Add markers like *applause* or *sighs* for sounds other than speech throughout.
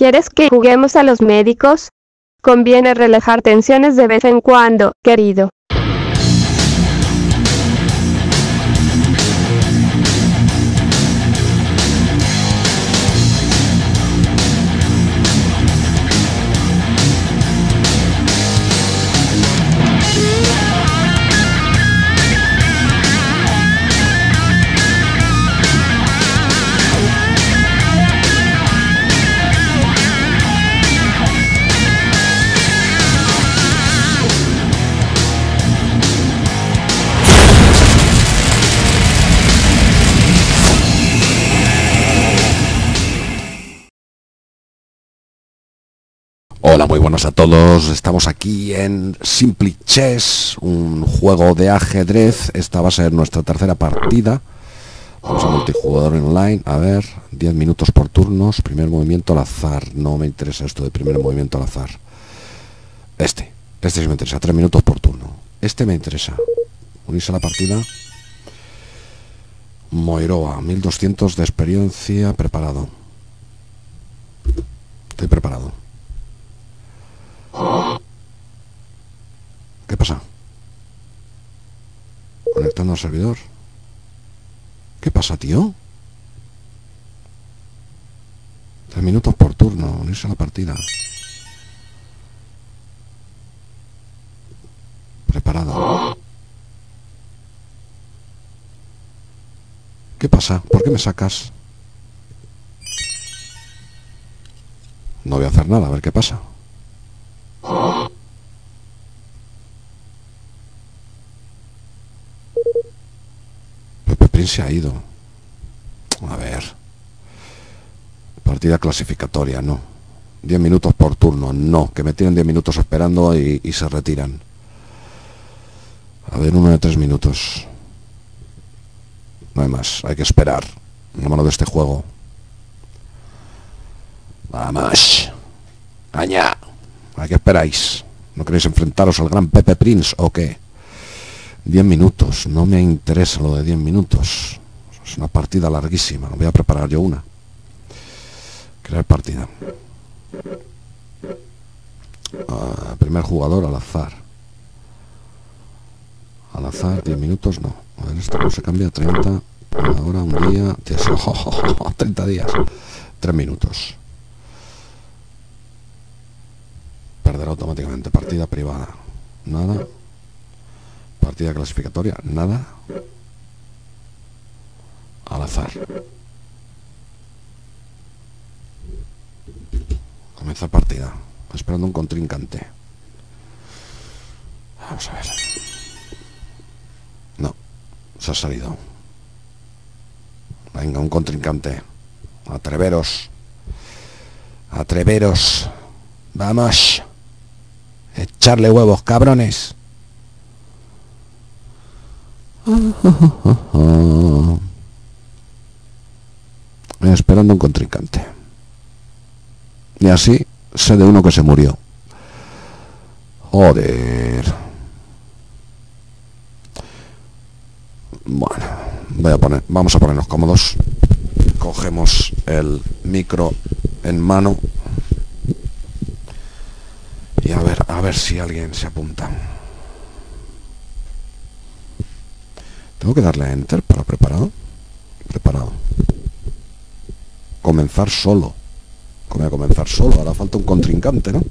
¿Quieres que juguemos a los médicos? Conviene relajar tensiones de vez en cuando, querido. Hola, muy buenas a todos. Estamos aquí en Simply Chess, un juego de ajedrez. Esta va a ser nuestra tercera partida. Vamos a multijugador online. A ver, 10 minutos por turnos. Primer movimiento al azar. No me interesa esto de primer movimiento al azar. Este. Este sí me interesa. 3 minutos por turno. Este me interesa. Unirse a la partida. Moiroa, 1200 de experiencia. Preparado. Estoy preparado. ¿Qué pasa? Conectando al servidor. ¿Qué pasa, tío? Tres minutos por turno, unirse a la partida. Preparado. ¿Qué pasa? ¿Por qué me sacas? No voy a hacer nada, a ver qué pasa. Prince se ha ido. A ver. Partida clasificatoria, no. 10 minutos por turno, no. Que me tienen 10 minutos esperando y, se retiran. A ver, uno de tres minutos. No hay más, hay que esperar. En la mano de este juego. Vamos. Aña. ¿A qué esperáis? ¿No queréis enfrentaros al gran Pepe Prince o qué? 10 minutos, no me interesa lo de 10 minutos. Es una partida larguísima, no voy a preparar yo una. Crear partida. Ah, primer jugador al azar. Al azar, 10 minutos, no. A ver, esto se cambia, 30. Ahora un día, 30 *laughs* días. 3 minutos. Automáticamente. Partida privada. Nada. Partida clasificatoria. Nada. Al azar. Comienza partida. Esperando un contrincante. Vamos a ver. No. Se ha salido. Venga, un contrincante. Atreveros. Atreveros. Vamos. Echarle huevos, cabrones. *laughs* Esperando un contrincante. Y así sé de uno que se murió. Joder. Bueno, voy a poner, vamos a ponernos cómodos. Cogemos el micro en mano y a ver, a ver si alguien se apunta. Tengo que darle a enter para preparado. Preparado. Comenzar solo. Como a comenzar solo. Ahora falta un contrincante, ¿no?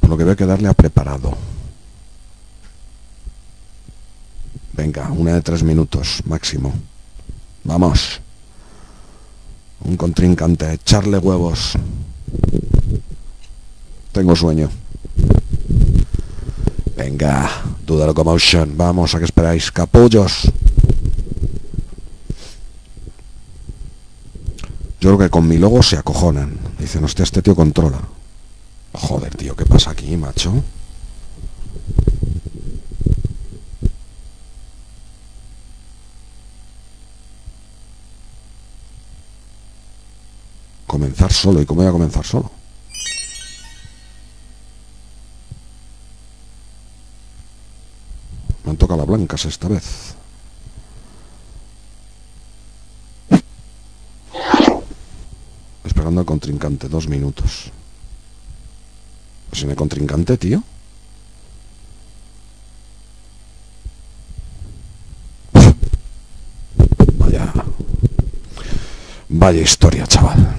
Por lo que veo que darle a preparado. Venga, una de tres minutos máximo. Vamos. Un contrincante, echarle huevos. Tengo sueño. Venga, Duda Locomotion. Vamos, ¿a qué esperáis? Capullos. Yo creo que con mi logo se acojonan. Dicen, hostia, este tío controla. Joder, tío, ¿qué pasa aquí, macho? Comenzar solo. ¿Y cómo voy a comenzar solo? Me han tocado las blancas esta vez. esperando al contrincante, dos minutos. ¿Sin el contrincante, tío? Vaya... Vaya historia, chaval.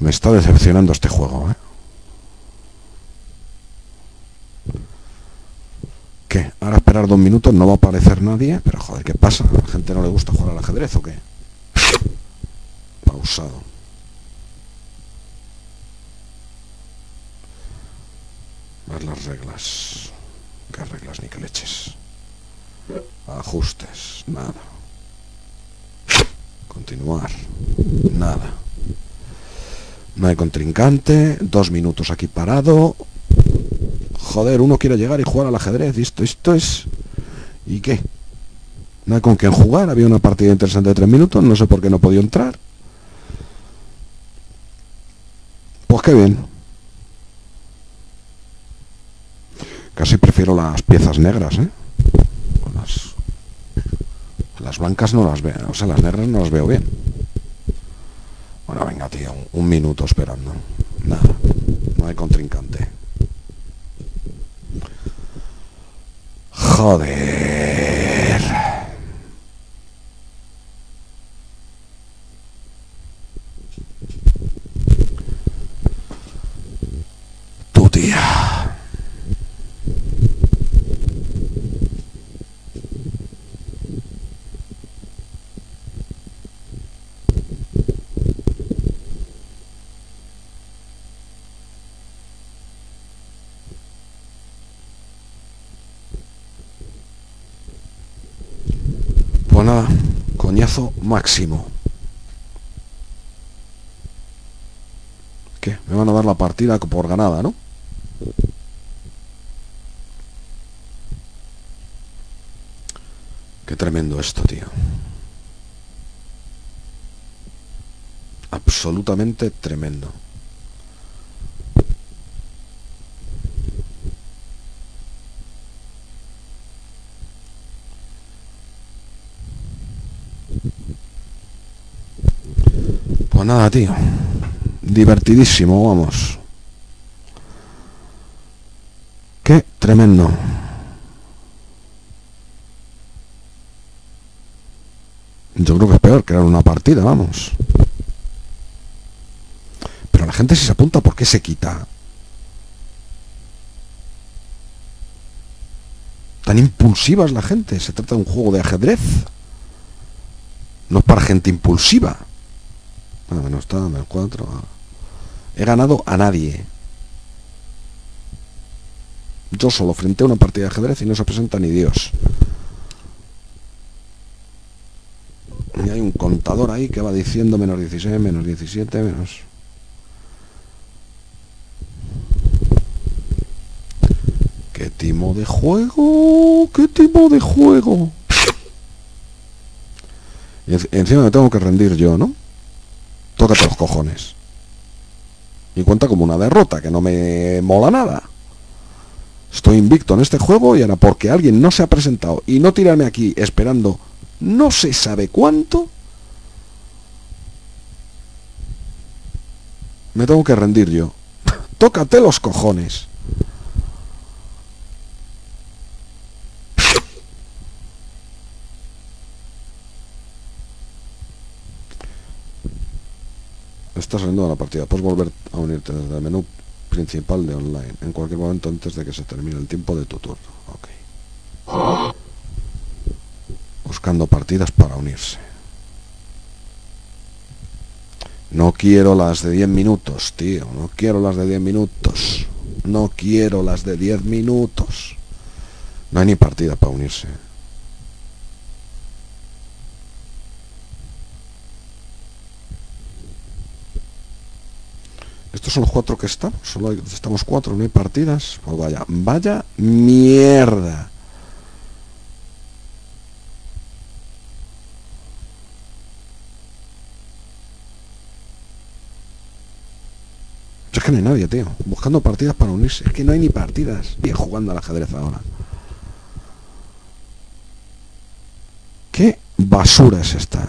Me está decepcionando este juego, ¿eh? ¿Qué? Ahora esperar dos minutos, no va a aparecer nadie, pero joder, ¿qué pasa? ¿A la gente no le gusta jugar al ajedrez o qué? Pausado. Ver las reglas. ¿Qué reglas ni qué leches? Ajustes, nada. Continuar, nada. No hay contrincante, dos minutos aquí parado. Joder, uno quiere llegar y jugar al ajedrez. Esto, esto es... ¿Y qué? No hay con quién jugar. Había una partida interesante de tres minutos. No sé por qué no podía entrar. Pues qué bien. Casi prefiero las piezas negras, ¿eh? Las, las blancas no las veo. O sea, las negras no las veo bien. Bueno, venga, tío. Un, minuto esperando. Nada. No hay contrincante. Joder. Tu tía. Pues nada, coñazo máximo. ¿Qué? Me van a dar la partida por ganada, ¿no? Qué tremendo esto, tío. Absolutamente tremendo. Pues nada, tío. Divertidísimo, vamos. Qué tremendo. Yo creo que es peor crear una partida, vamos. Pero la gente si se apunta, ¿por qué se quita? Tan impulsiva es la gente. Se trata de un juego de ajedrez. No es para gente impulsiva. Bueno, menos está, menos cuatro. He ganado a nadie. Yo solo frente a una partida de ajedrez y no se presenta ni Dios. Y hay un contador ahí que va diciendo menos 16, menos 17, menos... ¿Qué timo de juego? ¿Qué timo de juego? Encima me tengo que rendir yo, ¿no? Tócate los cojones. Y cuenta como una derrota, que no me mola nada. Estoy invicto en este juego y ahora porque alguien no se ha presentado y no tirarme aquí esperando no se sabe cuánto, me tengo que rendir yo. *laughs* Tócate los cojones. Estás saliendo de la partida. Puedes volver a unirte desde el menú principal de online en cualquier momento antes de que se termine el tiempo de tu turno. Ok. Buscando partidas para unirse. No quiero las de 10 minutos, tío. No quiero las de 10 minutos. No quiero las de 10 minutos. No hay ni partida para unirse. Estos son los cuatro que estamos. Solo hay- estamos cuatro, no hay partidas. Pues vaya, vaya mierda. Es que no hay nadie, tío. Buscando partidas para unirse. Es que no hay ni partidas. Y jugando al ajedrez ahora. ¿Qué basura es esta?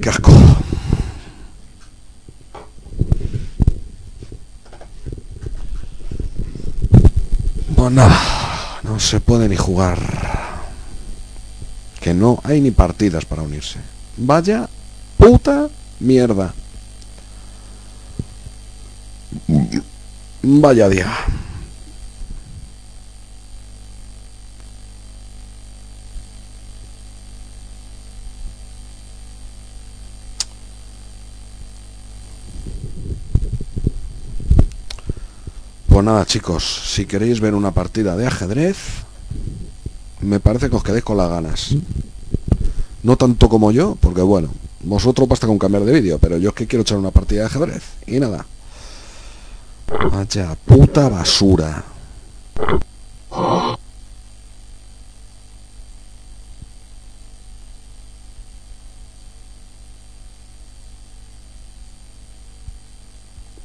Qué asco. No se puede ni jugar. Que no hay ni partidas para unirse. Vaya puta mierda. Vaya día. Nada chicos, si queréis ver una partida de ajedrez, me parece que os quedéis con las ganas. No tanto como yo, porque bueno, vosotros basta con cambiar de vídeo, pero yo es que quiero echar una partida de ajedrez. Y nada. Vaya puta basura.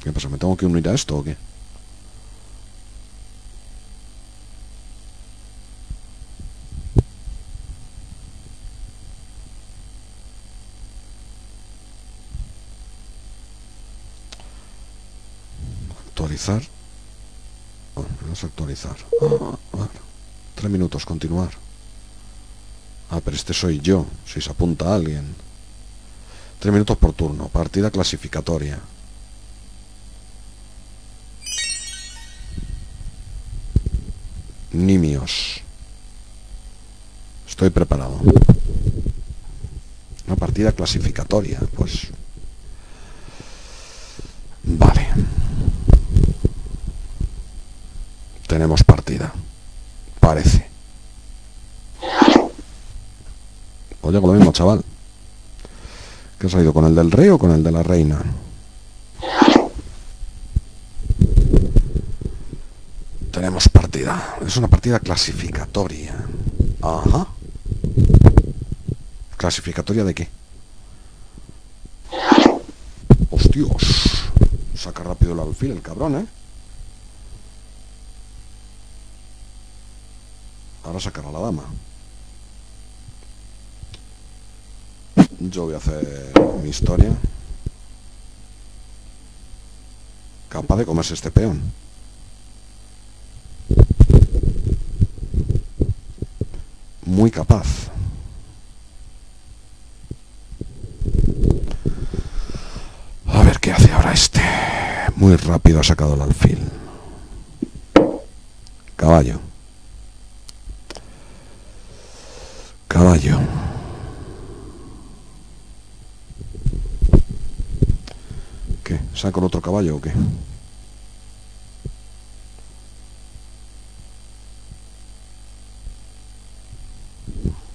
¿Qué pasa? ¿Me tengo que unir a esto o qué? Actualizar vamos a actualizar. Ah, tres minutos continuar. Ah pero este soy yo si se apunta a alguien. Tres minutos por turno partida clasificatoria. Nimios. Estoy preparado. Una partida clasificatoria pues vale tenemos partida. Parece. Oye, con lo mismo, chaval. ¿Qué ha salido? ¿Con el del rey o con el de la reina? Tenemos partida. Es una partida clasificatoria. Ajá. ¿Clasificatoria de qué? Hostios. Saca rápido el alfil el cabrón, ¿eh? Ahora sacar a la dama. Yo voy a hacer mi historia. Capaz de comerse este peón. Muy capaz. A ver qué hace ahora este. Muy rápido ha sacado el alfil. Caballo. ¿Qué? ¿Saco el otro caballo o qué?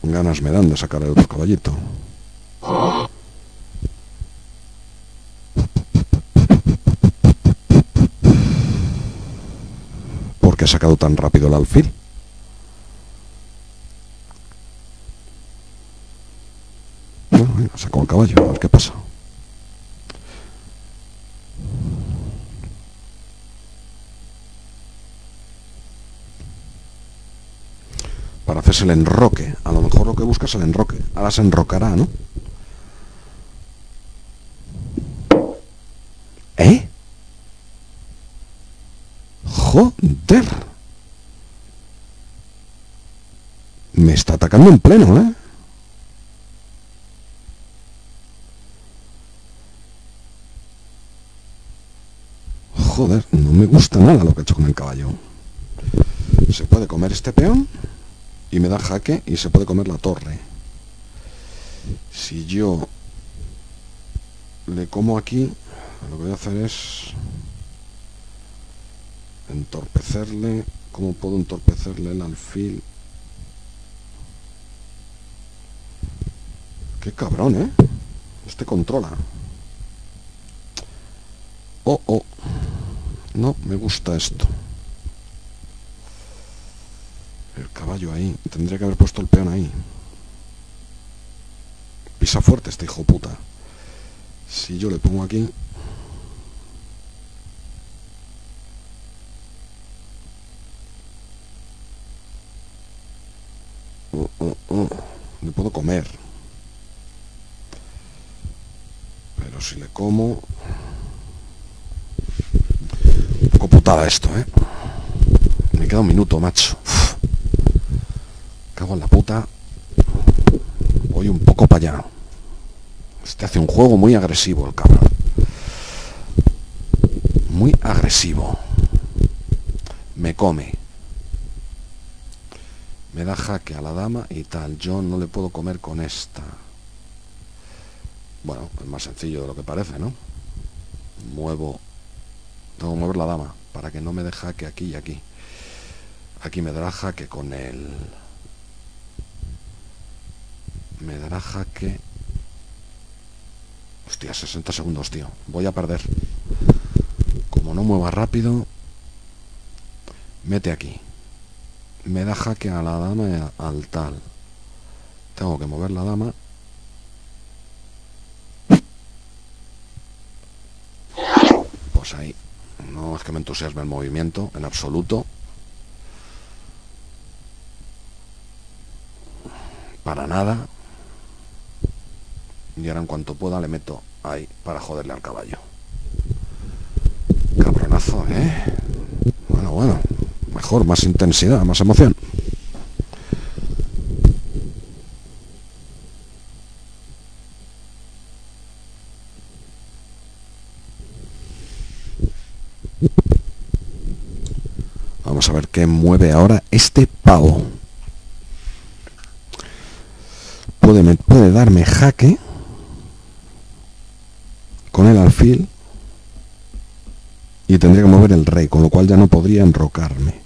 Ganas me dan de sacar el otro caballito. ¿Por qué ha sacado tan rápido el alfil? Sacó el caballo, a ver qué pasa. Para hacerse el enroque. A lo mejor lo que busca es el enroque. Ahora se enrocará, ¿no? ¿Eh? Joder. Me está atacando en pleno, ¿eh? Joder, no me gusta nada lo que he hecho con el caballo. Se puede comer este peón y me da jaque y se puede comer la torre. Si yo le como aquí, lo que voy a hacer es entorpecerle. ¿Cómo puedo entorpecerle el alfil? Qué cabrón, ¿eh? Este controla. Oh, oh. No, me gusta esto. El caballo ahí. Tendría que haber puesto el peón ahí. Pisa fuerte este hijo puta. Si yo le pongo aquí... Oh, oh, oh. Le puedo comer. Pero si le como... Un poco putada esto, ¿eh? Me queda un minuto, macho. Cago en la puta. Voy un poco para allá. Este hace un juego muy agresivo el cabrón. Muy agresivo. Me come. Me da jaque a la dama y tal. Yo no le puedo comer con esta. Bueno, es más sencillo de lo que parece, ¿no? Muevo. Tengo que mover la dama para que no me dé jaque aquí y aquí. Aquí me dará jaque con el... Me dará jaque... Hostia, 60 segundos, tío. Voy a perder. Como no mueva rápido... Mete aquí. Me da jaque a la dama y al tal. Tengo que mover la dama. Pues ahí. No es que me entusiasme el movimiento, en absoluto. Para nada. Y ahora en cuanto pueda le meto ahí para joderle al caballo. Cabronazo, ¿eh? Bueno, bueno. Mejor, más intensidad, más emoción. Mueve ahora este pavo. Puede, puede darme jaque con el alfil y tendría que mover el rey, con lo cual ya no podría enrocarme.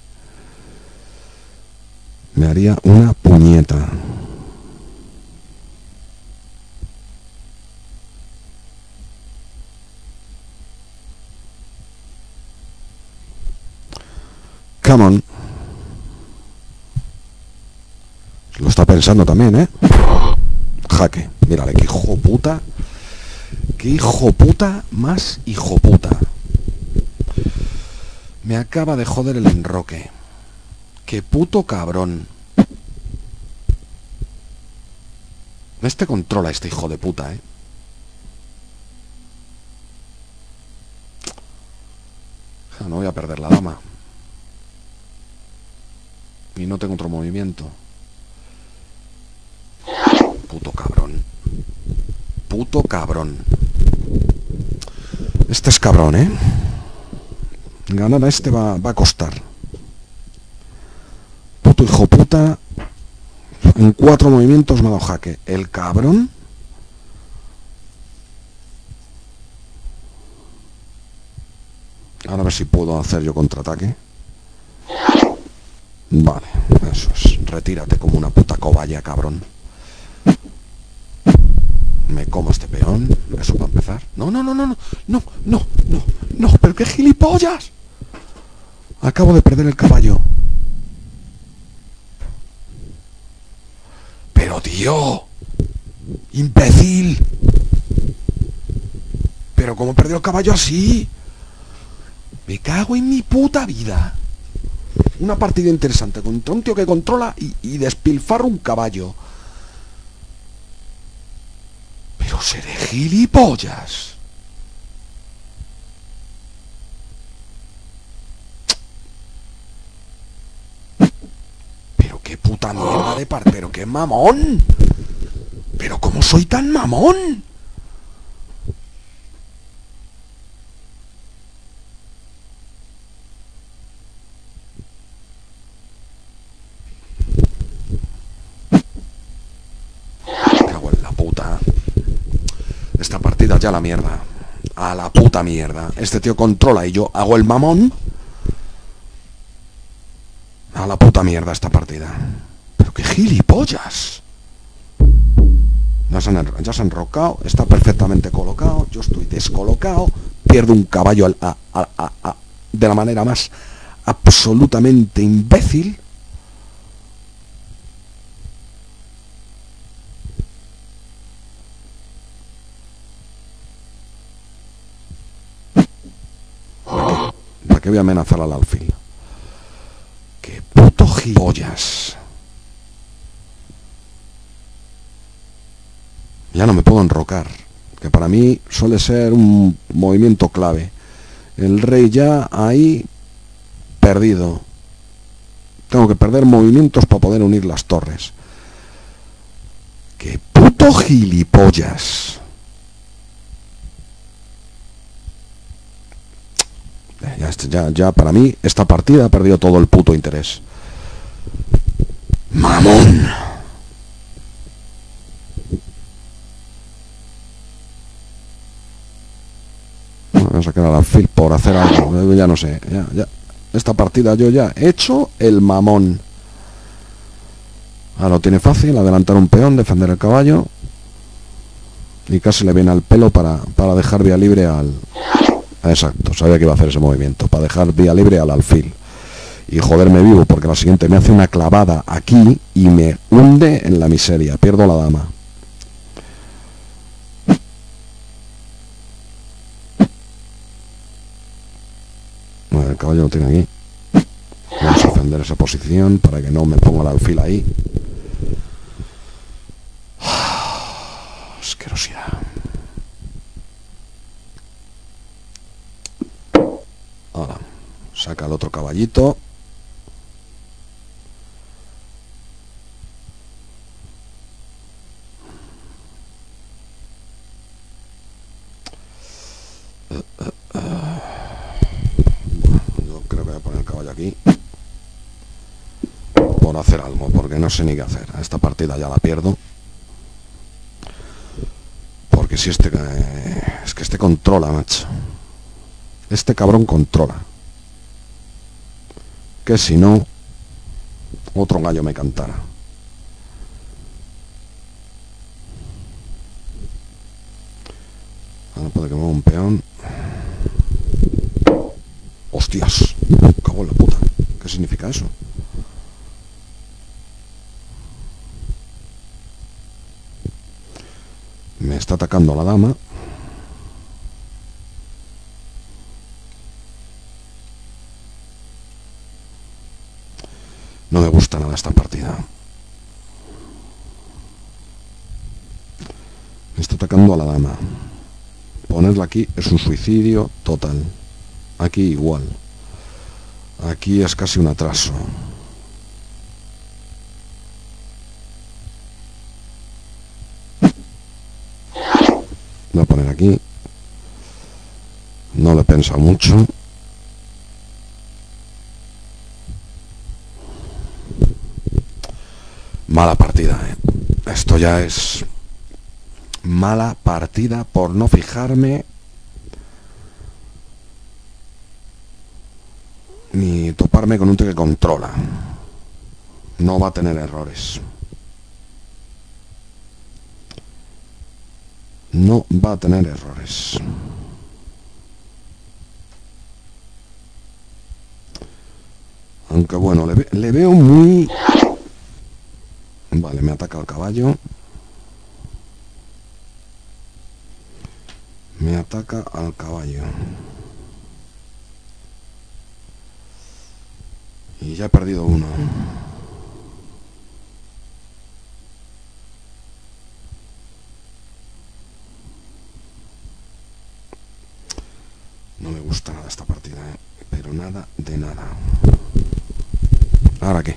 Me haría una puñeta. Come on. Lo está pensando también, ¿eh? Jaque. Mírale, qué hijo puta. Qué hijo puta más hijo puta. Me acaba de joder el enroque. Qué puto cabrón. Este controla este hijo de puta, ¿eh? Ja, No voy a perder la dama. Y no tengo otro movimiento. Puto cabrón. Puto cabrón. Este es cabrón, ¿eh? Ganar a este va, va a costar. Puto hijo puta. En cuatro movimientos me ha dado jaque. El cabrón. Ahora a ver si puedo hacer yo contraataque. Vale, eso es. Retírate como una puta cobaya, cabrón. Me como este peón. Eso para empezar. No, no, no, no, no. No, no, no. No, pero qué gilipollas. Acabo de perder el caballo. Pero tío. Imbécil. Pero cómo perdió el caballo así. Me cago en mi puta vida. Una partida interesante contra un tío que controla y, y despilfarra un caballo. Pero seré gilipollas. Pero qué puta mierda de par, pero qué mamón. Pero cómo soy tan mamón. Cago en la puta. Ya la mierda. A la puta mierda. Este tío controla y yo hago el mamón. A la puta mierda esta partida. Pero qué gilipollas. Ya se, han, enrocado, está perfectamente colocado, yo estoy descolocado, pierdo un caballo al- a- a- a- a- de la manera más absolutamente imbécil. ¿Para qué voy a amenazar al alfil? ¡Qué puto gilipollas! Ya no me puedo enrocar, que para mí suele ser un movimiento clave. El rey ya ahí perdido. Tengo que perder movimientos para poder unir las torres. ¡Qué puto gilipollas! Ya, ya, ya para mí esta partida ha perdido todo el puto interés. ¡Mamón! Voy a sacar a la por hacer algo. Ya no sé. Ya, ya. Esta partida yo ya he hecho el mamón. Ahora lo tiene fácil, adelantar un peón, defender el caballo. Y casi le viene al pelo para, para dejar vía libre al... Exacto, sabía que iba a hacer ese movimiento, para dejar vía libre al alfil. Y joderme vivo, porque la siguiente me hace una clavada aquí y me hunde en la miseria. Pierdo la dama. El caballo lo tiene aquí. Vamos a defender esa posición para que no me ponga el alfil ahí. *sighs* Asquerosidad. Ahora, saca el otro caballito. Yo creo que voy a poner el caballo aquí por hacer algo, porque no sé ni qué hacer. Esta partida ya la pierdo. Porque si este... eh, es que este controla, macho. Este cabrón controla. Que si no, otro gallo me cantara. Ahora puede que mueva un peón. Hostias, cago en la puta. ¿Qué significa eso? Me está atacando la dama. No me gusta nada esta partida. Me está atacando a la dama. Ponerla aquí es un suicidio total. Aquí igual. Aquí es casi un atraso. Voy a poner aquí. No le he pensado mucho. Mala partida, ¿eh? Esto ya es mala partida por no fijarme ni toparme con un tío que controla. No va a tener errores. No va a tener errores. Aunque bueno, le, ve- le veo muy... Vale, me ataca el caballo. Me ataca al caballo. Y ya he perdido uno. No me gusta nada esta partida, ¿eh? pero nada de nada. ¿Ahora qué?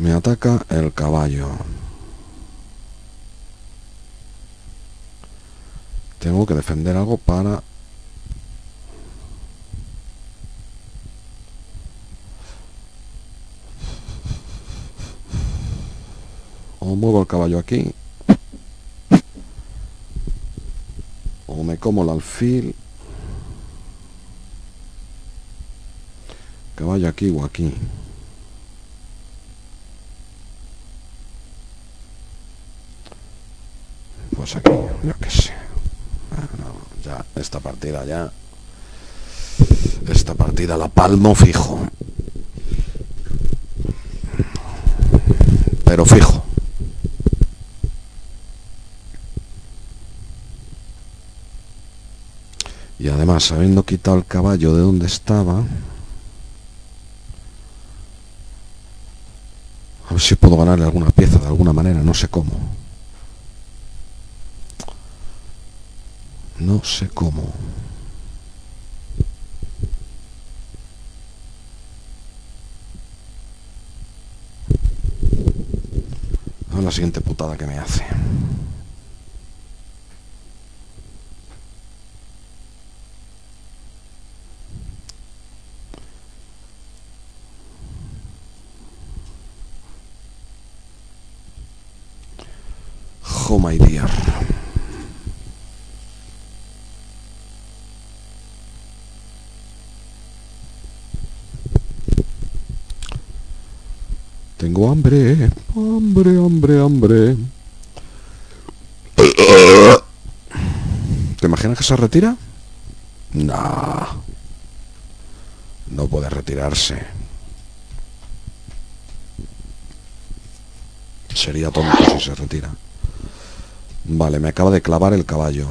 Me ataca el caballo. Tengo que defender algo para... O muevo el caballo aquí. O me como el alfil. Caballo aquí o aquí. Pues aquí, yo qué sé. Ah, no, ya, esta partida ya. Esta partida la palmo fijo. Pero fijo. Y además, habiendo quitado el caballo de donde estaba, a ver si puedo ganarle alguna pieza de alguna manera, no sé cómo. No sé cómo. A la siguiente putada que me hace. Oh my dear. Tengo hambre, hambre, hambre, hambre. ¿Te imaginas que se retira? No. No puede retirarse. Sería tonto si se retira. Vale, me acaba de clavar el caballo.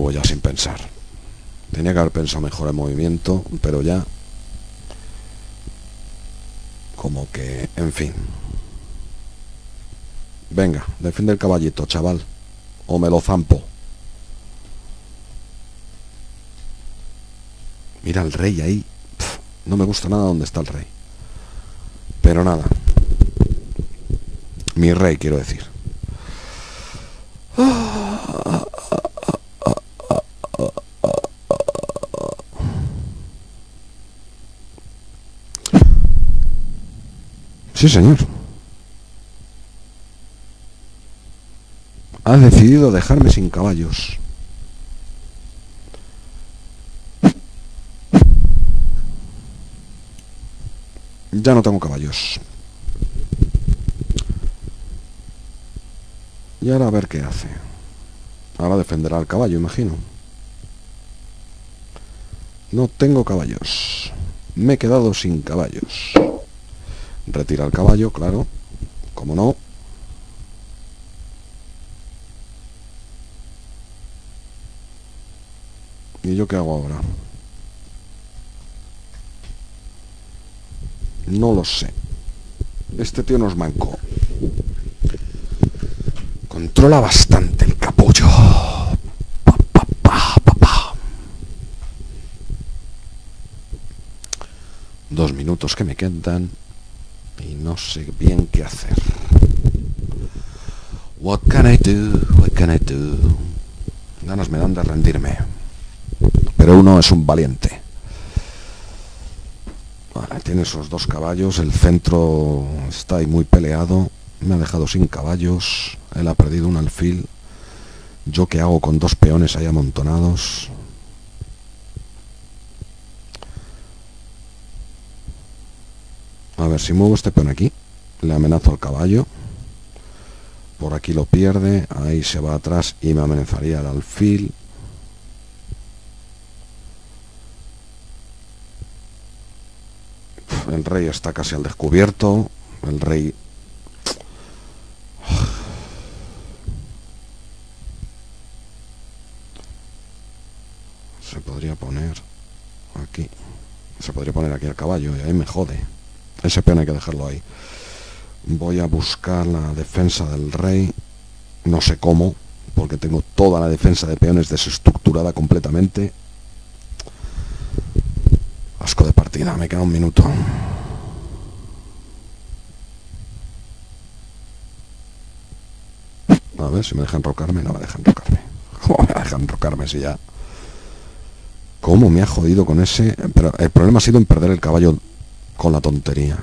Voy ya sin pensar. Tenía que haber pensado mejor el movimiento, pero ya... Como que, en fin. Venga, defiende el caballito, chaval. O me lo zampo. Mira el rey ahí. No me gusta nada donde está el rey. Pero nada. Mi rey, quiero decir. Sí, señor. Ha decidido dejarme sin caballos. Ya no tengo caballos. Y ahora a ver qué hace. Ahora defenderá al caballo, imagino. No tengo caballos. Me he quedado sin caballos. Retira el caballo, claro. Como no. ¿Y yo qué hago ahora? No lo sé. Este tío no es manco. Controla bastante el capullo. Dos minutos que me quedan no sé bien qué hacer. What can I do? What can I do? Ganas me dan de rendirme. Pero uno es un valiente. Tiene esos dos caballos, el centro está ahí muy peleado, me ha dejado sin caballos, él ha perdido un alfil. Yo qué hago con dos peones ahí amontonados. Si muevo este peón aquí, le amenazo al caballo. Por aquí lo pierde, ahí se va atrás y me amenazaría el alfil. El rey está casi al descubierto. El rey... Se podría poner aquí. Se podría poner aquí el caballo y ahí me jode. Ese peón hay que dejarlo ahí. Voy a buscar la defensa del rey. No sé cómo, porque tengo toda la defensa de peones desestructurada completamente. Asco de partida, me queda un minuto. A ver si me dejan rocarme. No me dejan rocarme. *laughs* ¿Cómo me dejan rocarme si ya? ¿Cómo me ha jodido con ese? Pero el problema ha sido en perder el caballo con la tontería.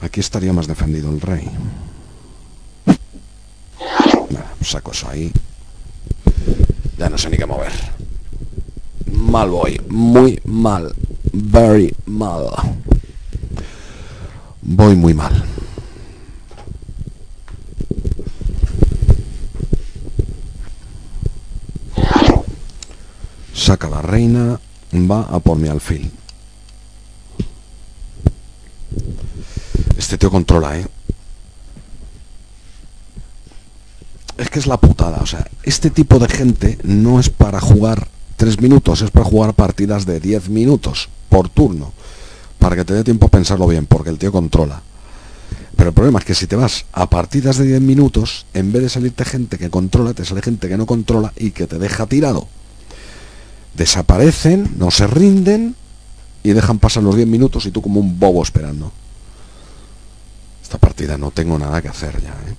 Aquí estaría más defendido el rey. Nada, saco eso ahí. Ya no sé ni qué mover. Mal voy, muy mal. Very mal. Voy muy mal. Saca la reina. va a por mi alfil. Este tío controla, ¿eh? Es que es la putada, o sea, este tipo de gente no es para jugar 3 minutos, es para jugar partidas de 10 minutos por turno, para que te dé tiempo a pensarlo bien, porque el tío controla. Pero el problema es que si te vas a partidas de 10 minutos, en vez de salirte gente que controla, te sale gente que no controla y que te deja tirado. Desaparecen, no se rinden y dejan pasar los 10 minutos y tú como un bobo esperando. Esta partida no tengo nada que hacer ya, ¿eh?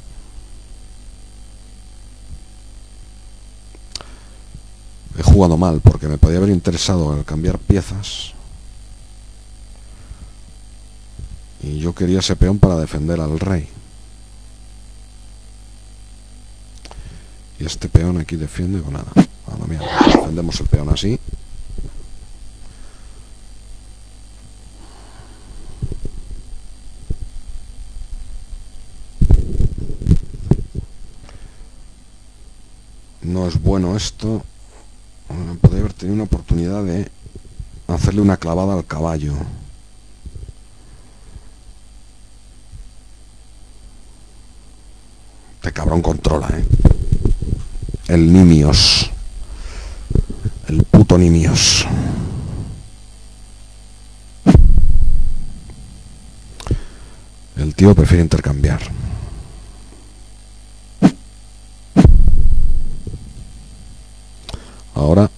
He jugado mal porque me podía haber interesado en cambiar piezas. Y yo quería ese peón para defender al rey. Y este peón aquí defiende con nada. Defendemos el peón así. No es bueno esto. Podría haber tenido una oportunidad de hacerle una clavada al caballo. Este cabrón controla, ¿eh? El Nimios. El puto Nimios. El tío prefiere intercambiar. Ahora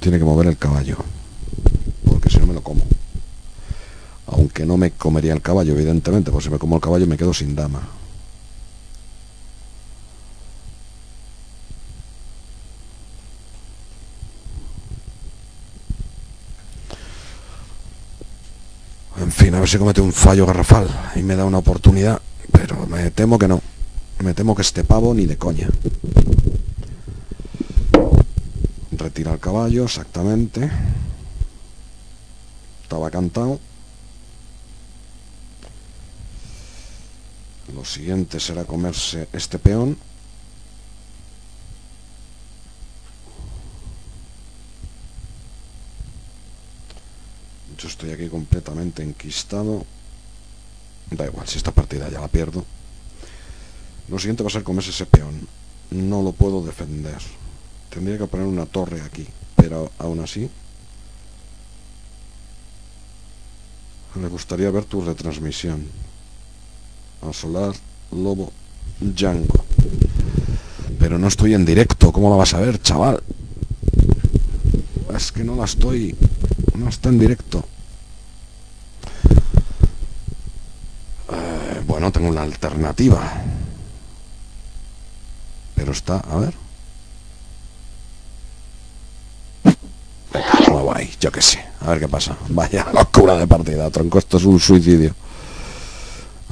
tiene que mover el caballo. Porque si no me lo como. Aunque no me comería el caballo, evidentemente. Porque si me como el caballo me quedo sin dama. En fin, a ver si comete un fallo garrafal y me da una oportunidad. Pero me temo que no. Me temo que este pavo ni de coña. Retira el caballo, exactamente. Estaba cantado. Lo siguiente será comerse este peón. Yo estoy aquí completamente enquistado. Da igual, si esta partida ya la pierdo. Lo siguiente va a ser comerse ese peón. No lo puedo defender. Tendría que poner una torre aquí, pero aún así me gustaría ver tu retransmisión. A Solar Lobo Django. Pero no estoy en directo, ¿cómo la vas a ver, chaval? Es que no la estoy... No está en directo. Eh, bueno, tengo una alternativa. Pero está... A ver. guay, yo qué sé. A ver qué pasa. Vaya *laughs* locura de partida, tronco. Esto es un suicidio.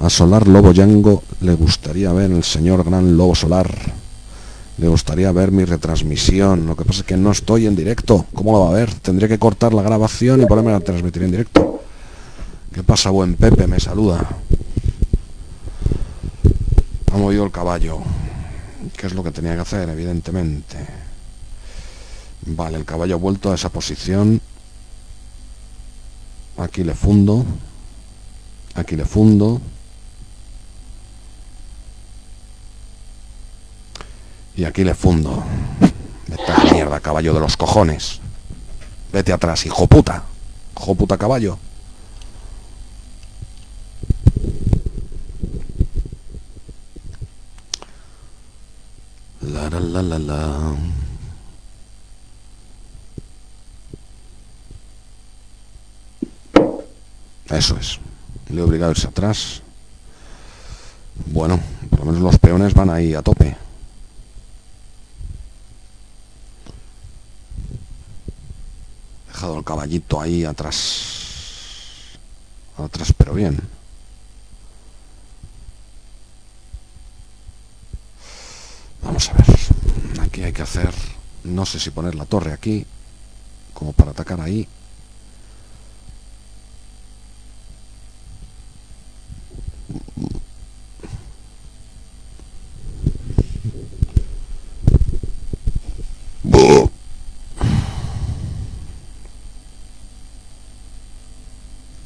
A Solar Lobo Yango le gustaría ver el señor Gran Lobo Solar. Le gustaría ver mi retransmisión. Lo que pasa es que no estoy en directo. ¿Cómo lo va a ver? Tendría que cortar la grabación y ponerme a transmitir en directo. ¿Qué pasa, buen Pepe? Me saluda. Ha movido el caballo. ¿Qué es lo que tenía que hacer, evidentemente? Vale, el caballo ha vuelto a esa posición. Aquí le fundo. Aquí le fundo. Y aquí le fundo. Vete a mierda, caballo de los cojones. Vete atrás, hijo puta. Hijo puta caballo. La la la la la. Eso es. Le he obligado a irse atrás. Bueno, por lo menos los peones van ahí a tope. Dejado el caballito ahí atrás. Atrás, pero bien. Vamos a ver. Aquí hay que hacer... No sé si poner la torre aquí. Como para atacar ahí.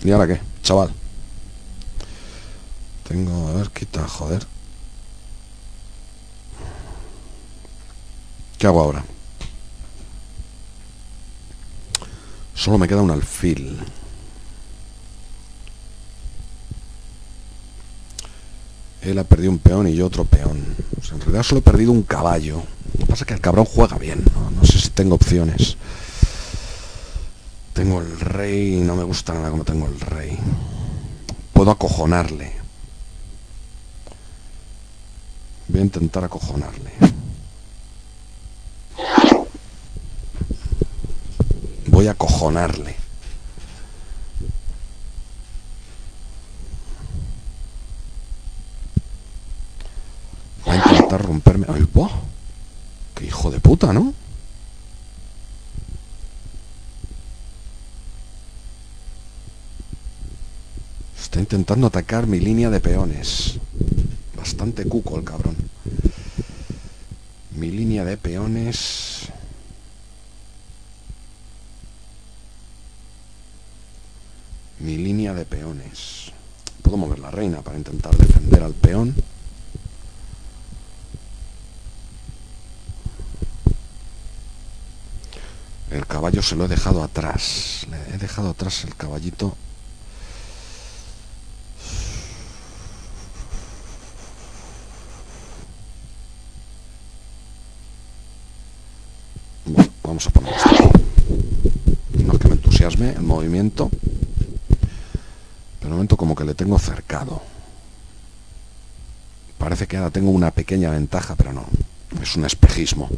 ¿Y ahora qué? Chaval. Tengo... A ver, quita, joder. ¿Qué hago ahora? Solo me queda un alfil. Él ha perdido un peón y yo otro peón. en realidad solo he perdido un caballo. Lo que pasa es que el cabrón juega bien. ¿no? sé si tengo opciones. Tengo el rey y no me gusta nada como tengo el rey. Puedo acojonarle. Voy a intentar acojonarle. Voy a acojonarle. Va a intentar romperme. ¡Ay! ¡Qué hijo de puta, ¿no? Está intentando atacar mi línea de peones. Bastante cuco el cabrón. Mi línea de peones... Mi línea de peones. Puedo mover la reina para intentar defender al peón. El caballo se lo he dejado atrás. Le he dejado atrás el caballito. Bueno, vamos a poner esto aquí. No es que me movimiento. Pero momento como que le tengo cercado. Parece que ahora tengo una pequeña ventaja, pero no. Es un espejismo.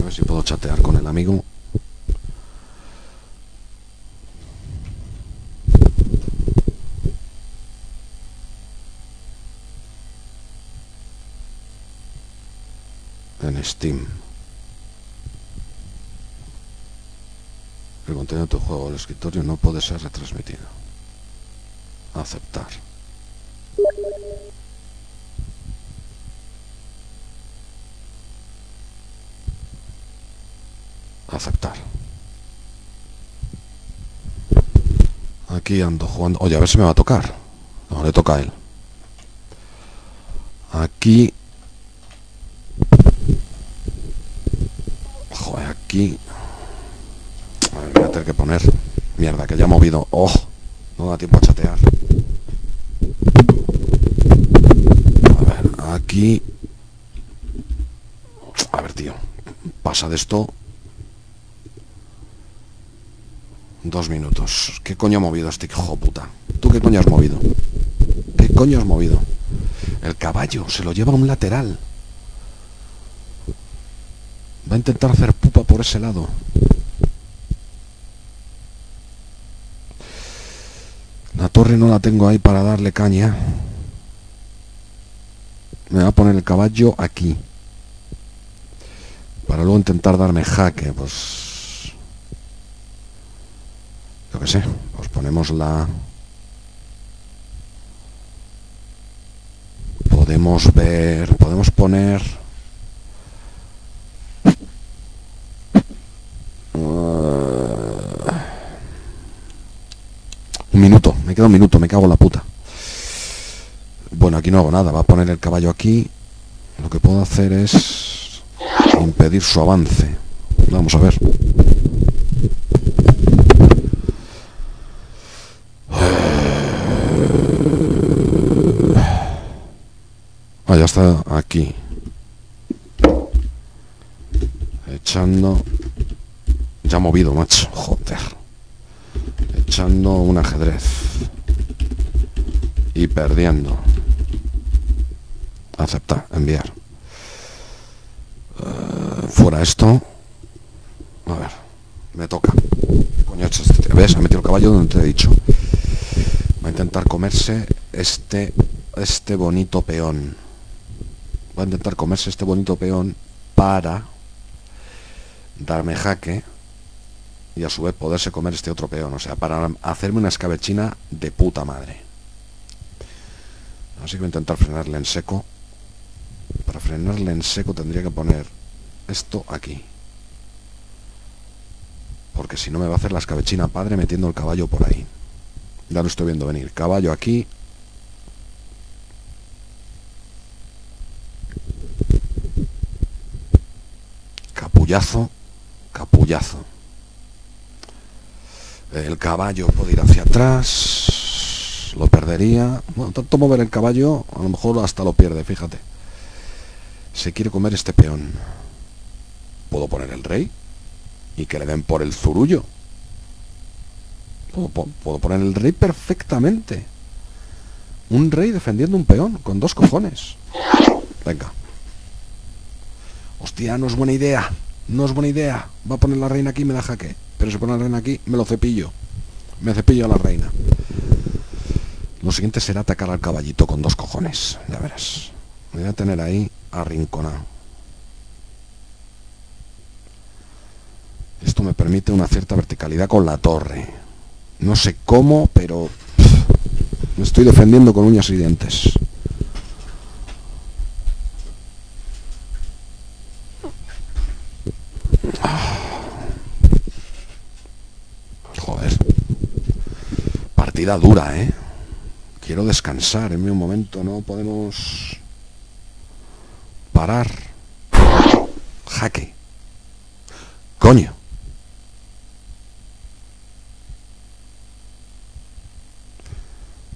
A ver si puedo chatear con el amigo. En Steam. El contenido de tu juego el escritorio no puede ser retransmitido. Aceptar. Aceptar. Aquí ando jugando. Oye, a ver si me va a tocar. No, le toca a él. Aquí. Joder, aquí. A ver, voy a tener que poner. Mierda, que ya ha movido. Oh, no da tiempo a chatear. A ver, aquí. A ver, tío. Pasa de esto. Dos minutos. ¿Qué coño ha movido este hijo puta? ¿Tú qué coño has movido? ¿Qué coño has movido? El caballo se lo lleva a un lateral. Va a intentar hacer pupa por ese lado. La no la tengo ahí para darle caña. Me va a poner el caballo aquí. Para luego intentar darme jaque, pues yo qué sé, pues ponemos la... Podemos ver, podemos poner... Uh, un minuto, me un minuto, me cago en la puta. Bueno, aquí no hago nada, va a poner el caballo aquí. Lo que puedo hacer es impedir su avance. Vamos a ver. Ah, ya está aquí. Echando... Ya movido, macho. Joder. Echando un ajedrez. Perdiendo. Aceptar, enviar. Uh, fuera esto. A ver. Me toca. Coño, este, ¿ves? Ha metido el caballo donde te he dicho. Va a intentar comerse este, este bonito peón va a intentar comerse este bonito peón para darme jaque y a su vez poderse comer este otro peón, o sea, para hacerme una escabechina de puta madre. Así que voy a intentar frenarle en seco. Para frenarle en seco tendría que poner esto aquí. Porque si no me va a hacer la escabechina padre metiendo el caballo por ahí. Ya lo estoy viendo venir. Caballo aquí. Capullazo. Capullazo. El caballo puede ir hacia atrás. Lo perdería. Bueno, tanto mover el caballo, a lo mejor hasta lo pierde, fíjate. Se quiere comer este peón. ¿Puedo poner el rey? Y que le den por el zurullo. Puedo, poner el rey perfectamente. Un rey defendiendo un peón con dos cojones. Venga. Hostia, no es buena idea. No es buena idea. Va a poner la reina aquí y me da jaque. Pero si pone la reina aquí, me lo cepillo. Me cepillo a la reina. Lo siguiente será atacar al caballito con dos cojones. Ya verás. Me voy a tener ahí arrinconado. Esto me permite una cierta verticalidad con la torre. No sé cómo, pero me estoy defendiendo con uñas y dientes. Joder. Partida dura, ¿eh? Quiero descansar en un momento, no podemos parar. Jaque. Coño.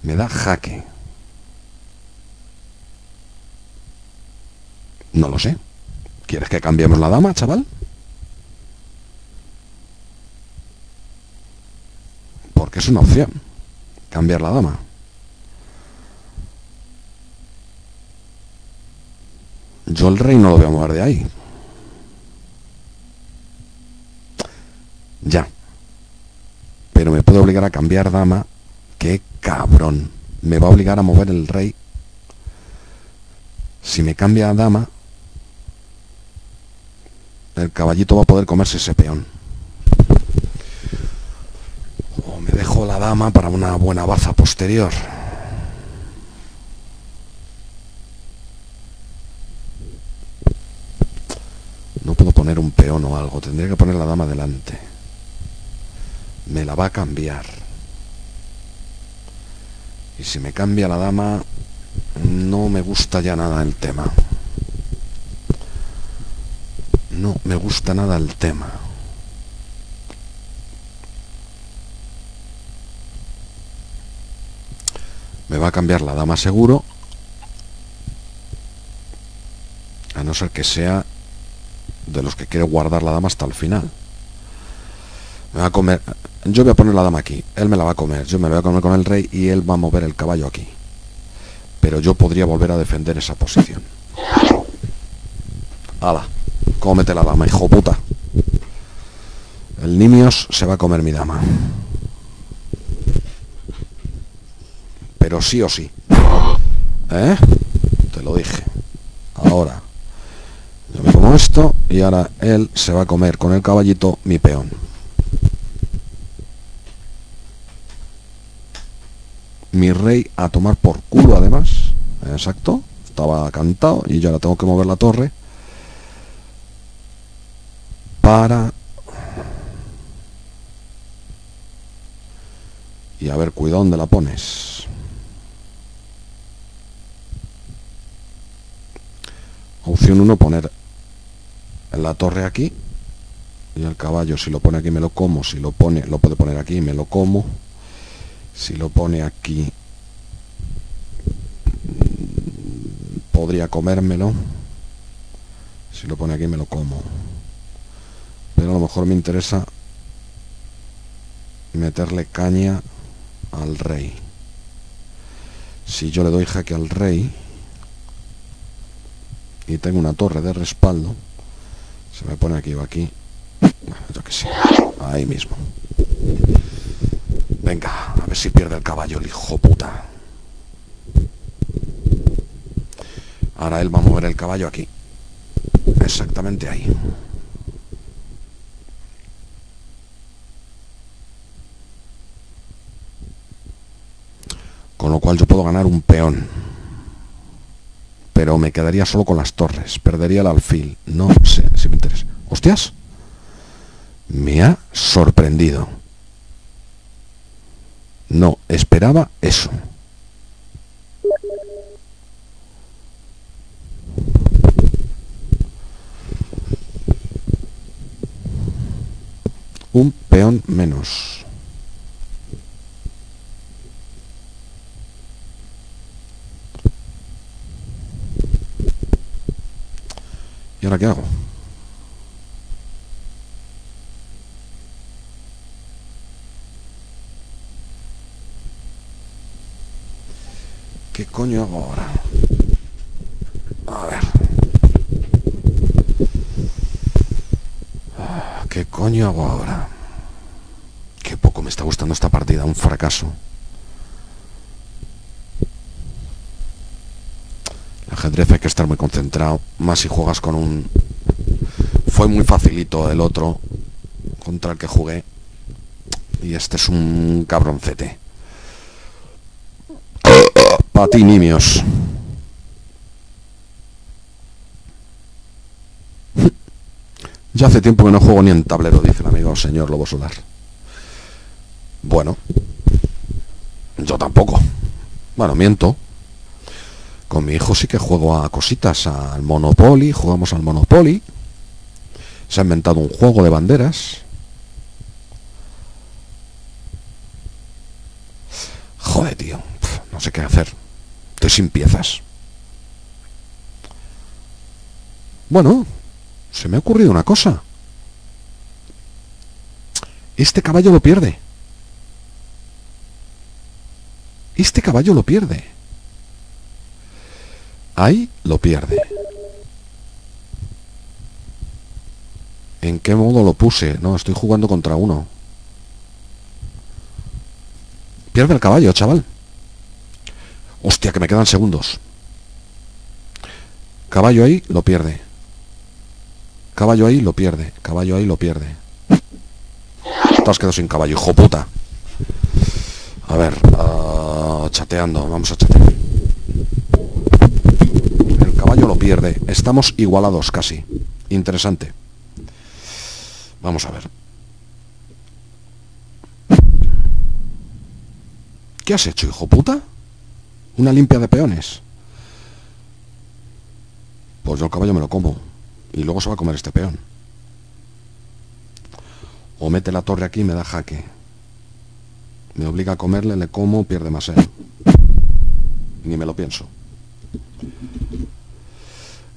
me da jaque. No lo sé. ¿Quieres que cambiemos la dama, chaval? Porque es una opción. Cambiar la dama. Yo el rey no lo voy a mover de ahí. Ya. Pero me puedo obligar a cambiar dama. Qué cabrón, me va a obligar a mover el rey. Si me cambia dama, el caballito va a poder comerse ese peón. O me dejo la dama para una buena baza posterior. No puedo poner un peón o algo, tendría que poner la dama delante. Me la va a cambiar. Y si me cambia la dama, no me gusta ya nada el tema. No me gusta nada el tema. Me va a cambiar la dama seguro. A no ser que sea de los que quiere guardar la dama hasta el final. Me va a comer yo voy a poner la dama aquí, él me la va a comer, yo me la voy a comer con el rey y él va a mover el caballo aquí. Pero yo podría volver a defender esa posición. Ala, cómete la dama, hijo puta. El Nimios se va a comer mi dama. Pero sí o sí. ¿Eh? Te lo dije. Ahora. Yo me como esto y ahora él se va a comer con el caballito mi peón. mi rey a tomar por culo además. Exacto. Estaba cantado y yo ahora tengo que mover la torre para... Y a ver, cuidado donde la pones. Opción 1, poner la torre aquí. Y el caballo, si lo pone aquí me lo como. Si lo pone, lo puede poner aquí me lo como si lo pone aquí podría comérmelo si lo pone aquí me lo como pero a lo mejor me interesa meterle caña al rey si yo le doy jaque al rey y tengo una torre de respaldo se me pone aquí o aquí yo que sé ahí mismo Venga, a ver si pierde el caballo el hijo puta. Ahora él va a mover el caballo aquí. Exactamente ahí. Con lo cual yo puedo ganar un peón. Pero me quedaría solo con las torres. Perdería el alfil. No sé si me interesa. ¡Hostias! Me ha sorprendido. No esperaba eso. Un peón menos. ¿Y ahora qué hago? ¿Qué coño hago ahora? A ver. ¿Qué coño hago ahora? Qué poco me está gustando esta partida, un fracaso. Ajedrez hay que estar muy concentrado, más si juegas con un... Fue muy facilito el otro contra el que jugué. Y este es un cabroncete. Patinimios. Ya hace tiempo que no juego ni en tablero, dice el amigo señor Lobo Solar. Bueno, yo tampoco. Bueno, miento. Con mi hijo sí que juego a cositas, al Monopoly, jugamos al Monopoly. Se ha inventado un juego de banderas. Joder, tío. No sé qué hacer. Estoy sin piezas. Bueno, se me ha ocurrido una cosa. Este caballo lo pierde. Este caballo lo pierde. Ahí lo pierde. ¿En qué modo lo puse? No, estoy jugando contra uno. Pierde el caballo, chaval. Hostia, que me quedan segundos. Caballo ahí, lo pierde. Caballo ahí, lo pierde. Caballo ahí, lo pierde. Te has sin caballo, hijo puta. A ver, uh, chateando, vamos a chatear. Caballo lo pierde. Estamos igualados casi. Interesante. Vamos a ver. ¿Qué has hecho, hijo puta? Una limpia de peones. Pues yo el caballo me lo como. Y luego se va a comer este peón. O mete la torre aquí y me da jaque. Me obliga a comerle, le como, pierde más él. Ni me lo pienso.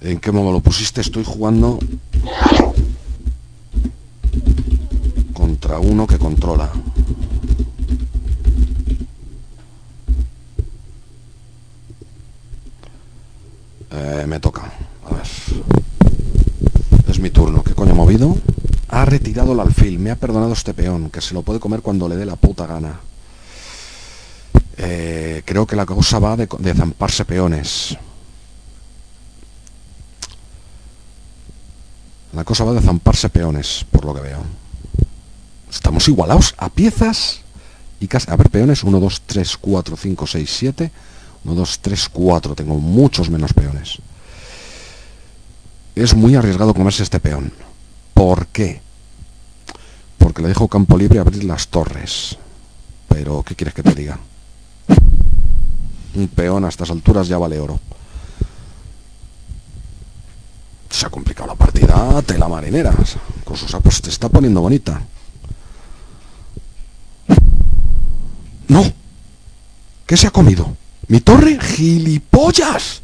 ¿En qué modo lo pusiste? Estoy jugando contra uno que controla. Eh, me toca. A ver. Es mi turno. ¿Qué coño ha movido? Ha retirado el alfil. Me ha perdonado este peón, que se lo puede comer cuando le dé la puta gana. Eh, creo que la cosa va de zamparse peones. La cosa va de zamparse peones, por lo que veo. Estamos igualados a piezas y casi... A ver, peones. 1, 2, 3, 4, 5, 6, 7. 1, 2, 3, 4. Tengo muchos menos peones. Es muy arriesgado comerse este peón. ¿Por qué? Porque le dejo campo libre abrir las torres. Pero, ¿qué quieres que te diga? Un peón a estas alturas ya vale oro. Se ha complicado la partida, tela marinera. Con sus apos te está poniendo bonita. ¡No! ¿Qué se ha comido? ¡Mi torre! ¡Gilipollas!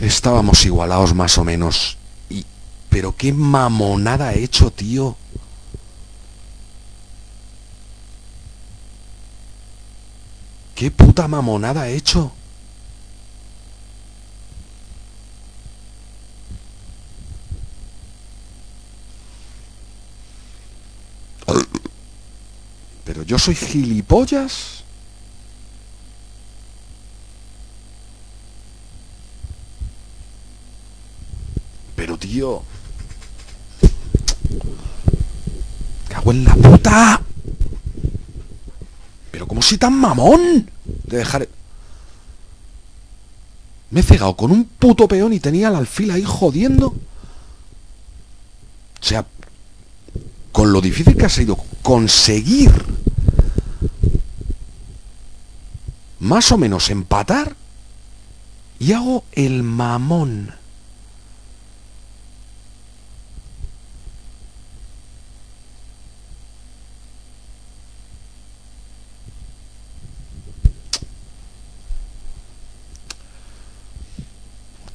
Estábamos igualados más o menos. Y, pero qué mamonada ha hecho, tío. ¿Qué puta mamonada ha hecho? Pero yo soy gilipollas. Pero tío... Cago en la puta. Pero cómo soy tan mamón de dejar... Me he cegado con un puto peón y tenía el alfil ahí jodiendo. O sea, con lo difícil que ha sido conseguir más o menos empatar y hago el mamón.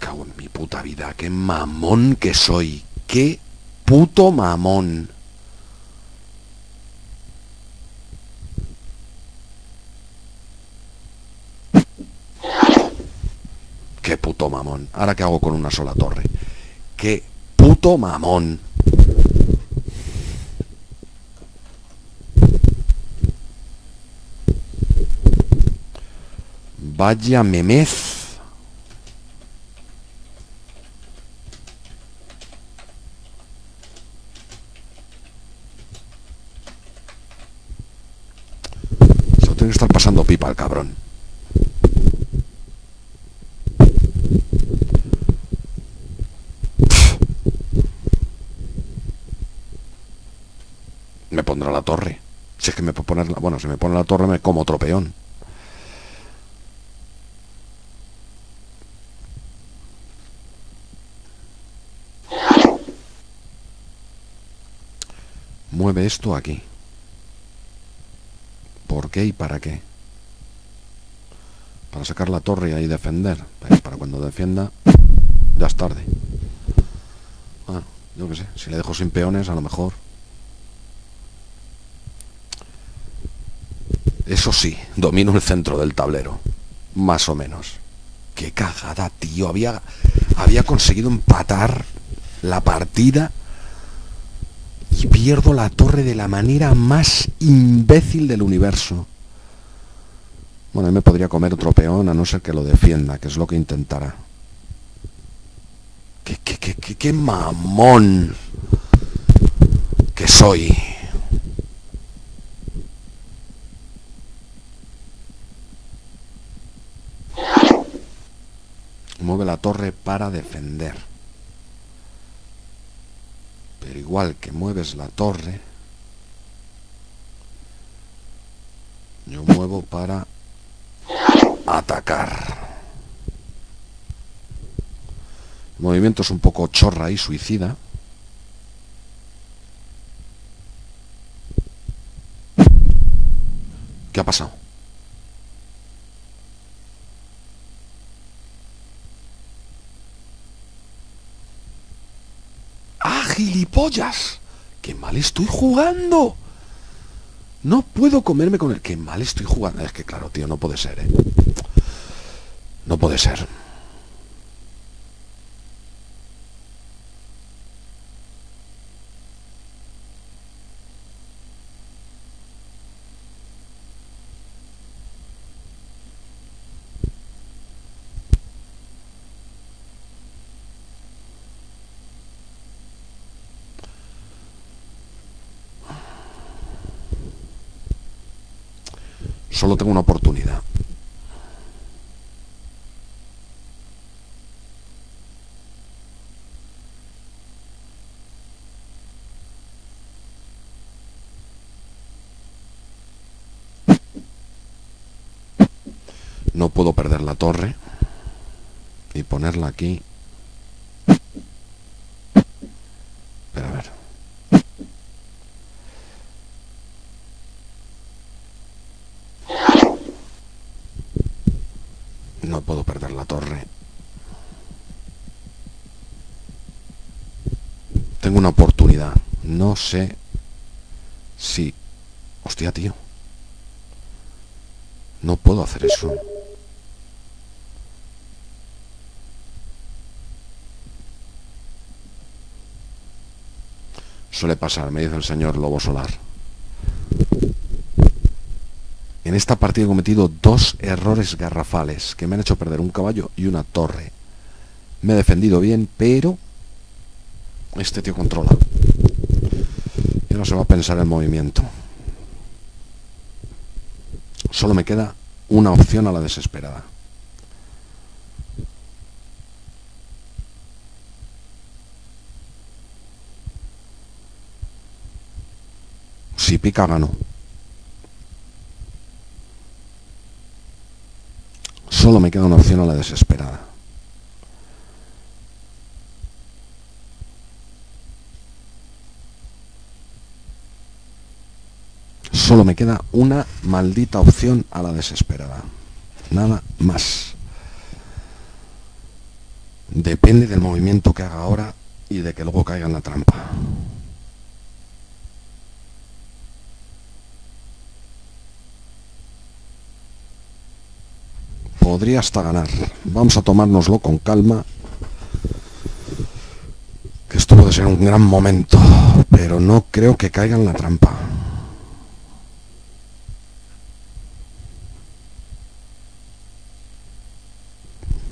Cago en mi puta vida, qué mamón que soy, qué puto mamón. Qué puto mamón. Ahora qué hago con una sola torre. Qué puto mamón. Vaya memez. Se lo tiene que estar pasando pipa el cabrón. Me pondrá la torre. Si es que me puede Bueno, si me pone la torre me como otro peón. Mueve esto aquí. ¿Por qué y para qué? Para sacar la torre y ahí defender. Pero para cuando defienda, ya es tarde. Bueno, yo qué sé. Si le dejo sin peones, a lo mejor. Eso sí, domino el centro del tablero. Más o menos. Qué cagada, tío. Había, había conseguido empatar la partida y pierdo la torre de la manera más imbécil del universo. Bueno, me podría comer otro peón a no ser que lo defienda, que es lo que intentará. ¡Qué, qué, qué, qué, qué mamón que soy! Mueve la torre para defender. Pero igual que mueves la torre, yo muevo para atacar. El movimiento es un poco chorra y suicida. ¿Qué ha pasado? ¡Ah, gilipollas! ¡Qué mal estoy jugando! No puedo comerme con el... ¡Qué mal estoy jugando! Es que claro, tío, no puede ser, ¿eh? No puede ser. Solo tengo una oportunidad. No puedo perder la torre y ponerla aquí. Pero a ver. No puedo perder la torre. Tengo una oportunidad. No sé si... Hostia, tío. No puedo hacer eso. Suele pasar, me dice el señor Lobo Solar. En esta partida he cometido dos errores garrafales que me han hecho perder un caballo y una torre. Me he defendido bien, pero este tío controla. No se va a pensar el movimiento. Solo me queda una opción a la desesperada. Si pica, gano. Solo me queda una opción a la desesperada. Solo me queda una maldita opción a la desesperada. Nada más. Depende del movimiento que haga ahora y de que luego caiga en la trampa. Podría hasta ganar. Vamos a tomárnoslo con calma. Que esto puede ser un gran momento, pero no creo que caiga en la trampa.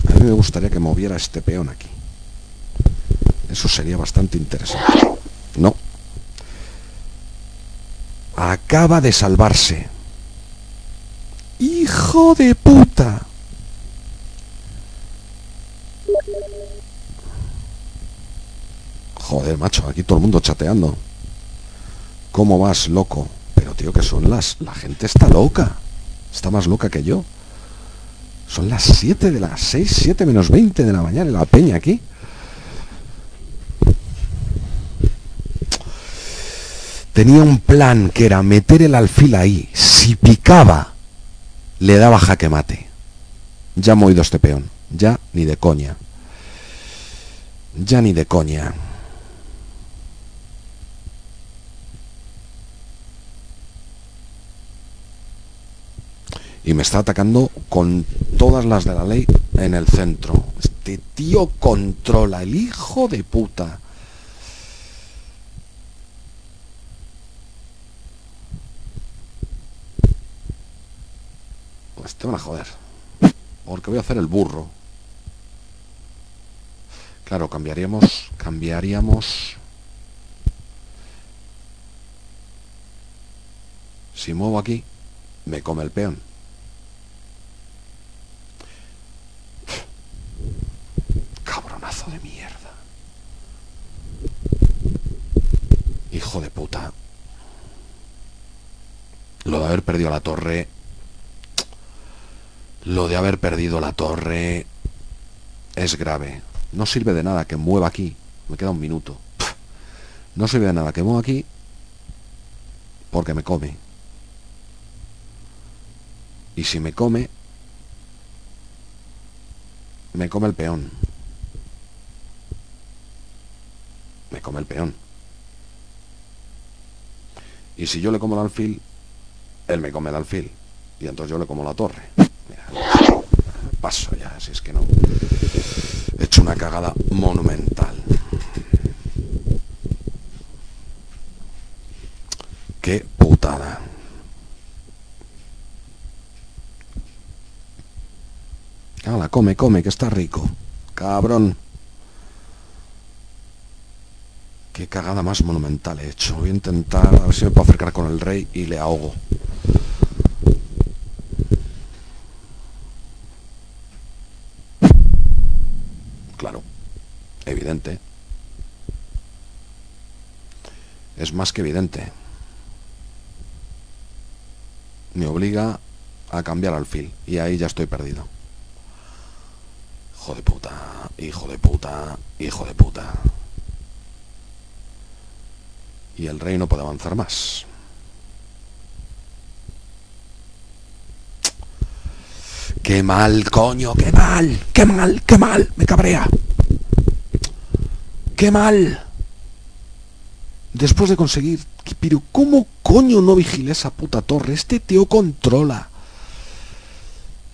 A mí me gustaría que moviera este peón aquí. Eso sería bastante interesante. No. Acaba de salvarse. ¡Hijo de puta! Joder, macho, aquí todo el mundo chateando. ¿Cómo vas, loco? Pero, tío, que son las... La gente está loca. Está más loca que yo. Son las 7 de las 6, 7 menos 20 de la mañana en la peña aquí. Tenía un plan que era meter el alfil ahí. Si picaba, le daba jaque mate. Ya oído este peón. Ya ni de coña. Ya ni de coña. Y me está atacando con todas las de la ley en el centro. Este tío controla, el hijo de puta. Pues te van a joder. Porque voy a hacer el burro. Claro, cambiaríamos, cambiaríamos... Si muevo aquí, me come el peón. Cabronazo de mierda. Hijo de puta. Lo de haber perdido la torre. Lo de haber perdido la torre es grave. No sirve de nada que mueva aquí. Me queda un minuto. No sirve de nada que mueva aquí porque me come. Y si me come, me come el peón. Me come el peón. Y si yo le como el alfil, él me come el alfil. Y entonces yo le como la torre. Mira, paso ya, si es que no. He hecho una cagada monumental. Qué putada. Hala, come, come, que está rico. Cabrón. Qué cagada más monumental he hecho. Voy a intentar a ver si me puedo acercar con el rey y le ahogo. Claro, evidente. Es más que evidente. Me obliga a cambiar alfil y ahí ya estoy perdido. Hijo de puta, hijo de puta, hijo de puta. Y el rey no puede avanzar más. ¡Qué mal, coño! ¡Qué mal! ¡Qué mal! ¡Qué mal! ¡Me cabrea! ¡Qué mal! Después de conseguir... Pero ¿cómo coño no vigilé esa puta torre? Este tío controla.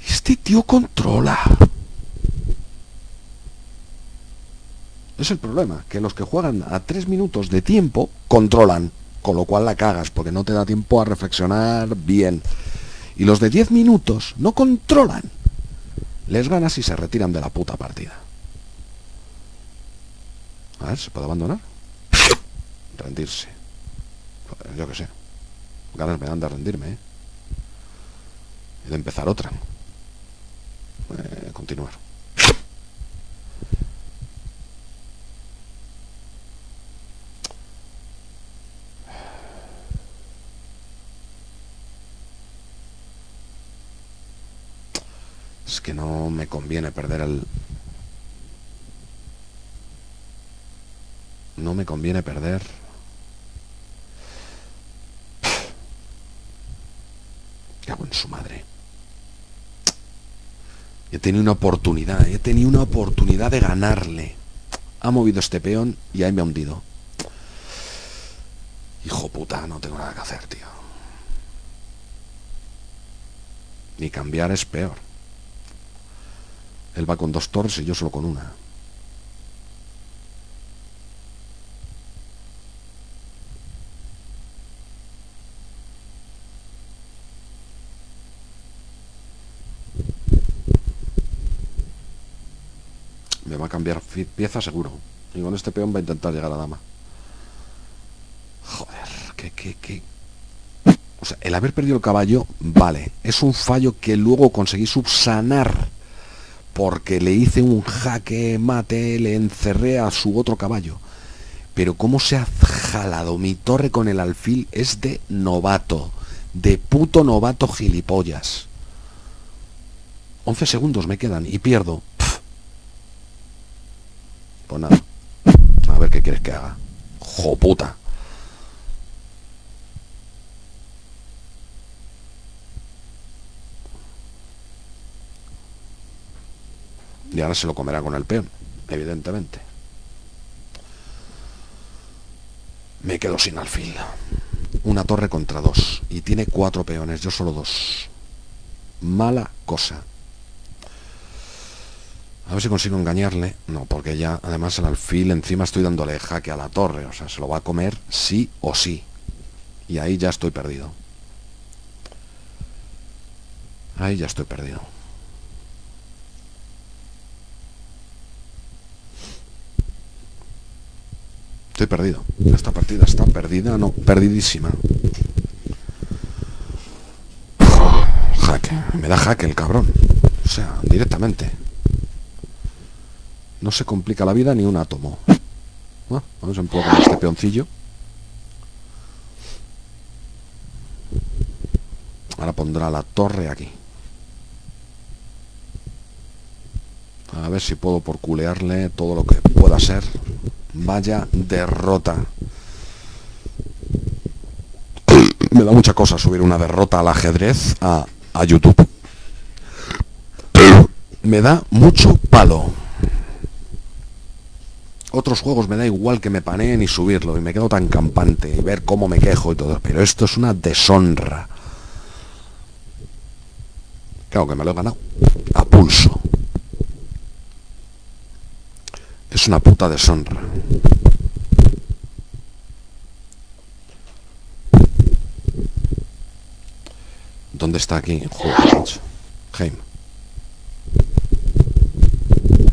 Este tío controla. Es el problema, que los que juegan a tres minutos de tiempo controlan, con lo cual la cagas, porque no te da tiempo a reflexionar bien. Y los de diez minutos no controlan. Les ganas y se retiran de la puta partida. A ver, ¿se puede abandonar? *coughs* Rendirse. Yo qué sé. Ganas me dan de rendirme, ¿eh? de empezar otra. Eh, continuar. Es que no me conviene perder el... No me conviene perder... *sighs* ¿Qué hago en su madre? He tenido una oportunidad, he tenido una oportunidad de ganarle. Ha movido este peón y ahí me ha hundido. Hijo puta, no tengo nada que hacer, tío. Ni cambiar es peor. Él va con dos torres y yo solo con una. Me va a cambiar pieza seguro. Y con este peón va a intentar llegar a dama. Joder, que, que, que... O sea, el haber perdido el caballo, vale. Es un fallo que luego conseguí subsanar. Porque le hice un jaque mate, le encerré a su otro caballo. Pero cómo se ha jalado mi torre con el alfil es de novato. De puto novato gilipollas. 11 segundos me quedan y pierdo. Pues nada. A ver qué quieres que haga. Joputa. Y ahora se lo comerá con el peón, evidentemente. Me quedo sin alfil. Una torre contra dos. Y tiene cuatro peones, yo solo dos. Mala cosa. A ver si consigo engañarle. No, porque ya, además, el alfil encima estoy dándole jaque a la torre. O sea, se lo va a comer sí o sí. Y ahí ya estoy perdido. Ahí ya estoy perdido. Estoy perdido. Esta partida está perdida, no, perdidísima. Jaque. Me da jaque el cabrón. O sea, directamente. No se complica la vida ni un átomo. vamos a empujar este peoncillo. Ahora pondrá la torre aquí. A ver si puedo por culearle todo lo que pueda ser. Vaya derrota. *clears throat* Me da mucha cosa subir una derrota al ajedrez a, YouTube. *clears throat* Me da mucho palo. Otros juegos me da igual que me paneen y subirlo y me quedo tan campante y ver cómo me quejo y todo, pero esto es una deshonra. Claro que me lo he ganado. A pulso. Es una puta deshonra. ¿Dónde está aquí? Joder, Jaime.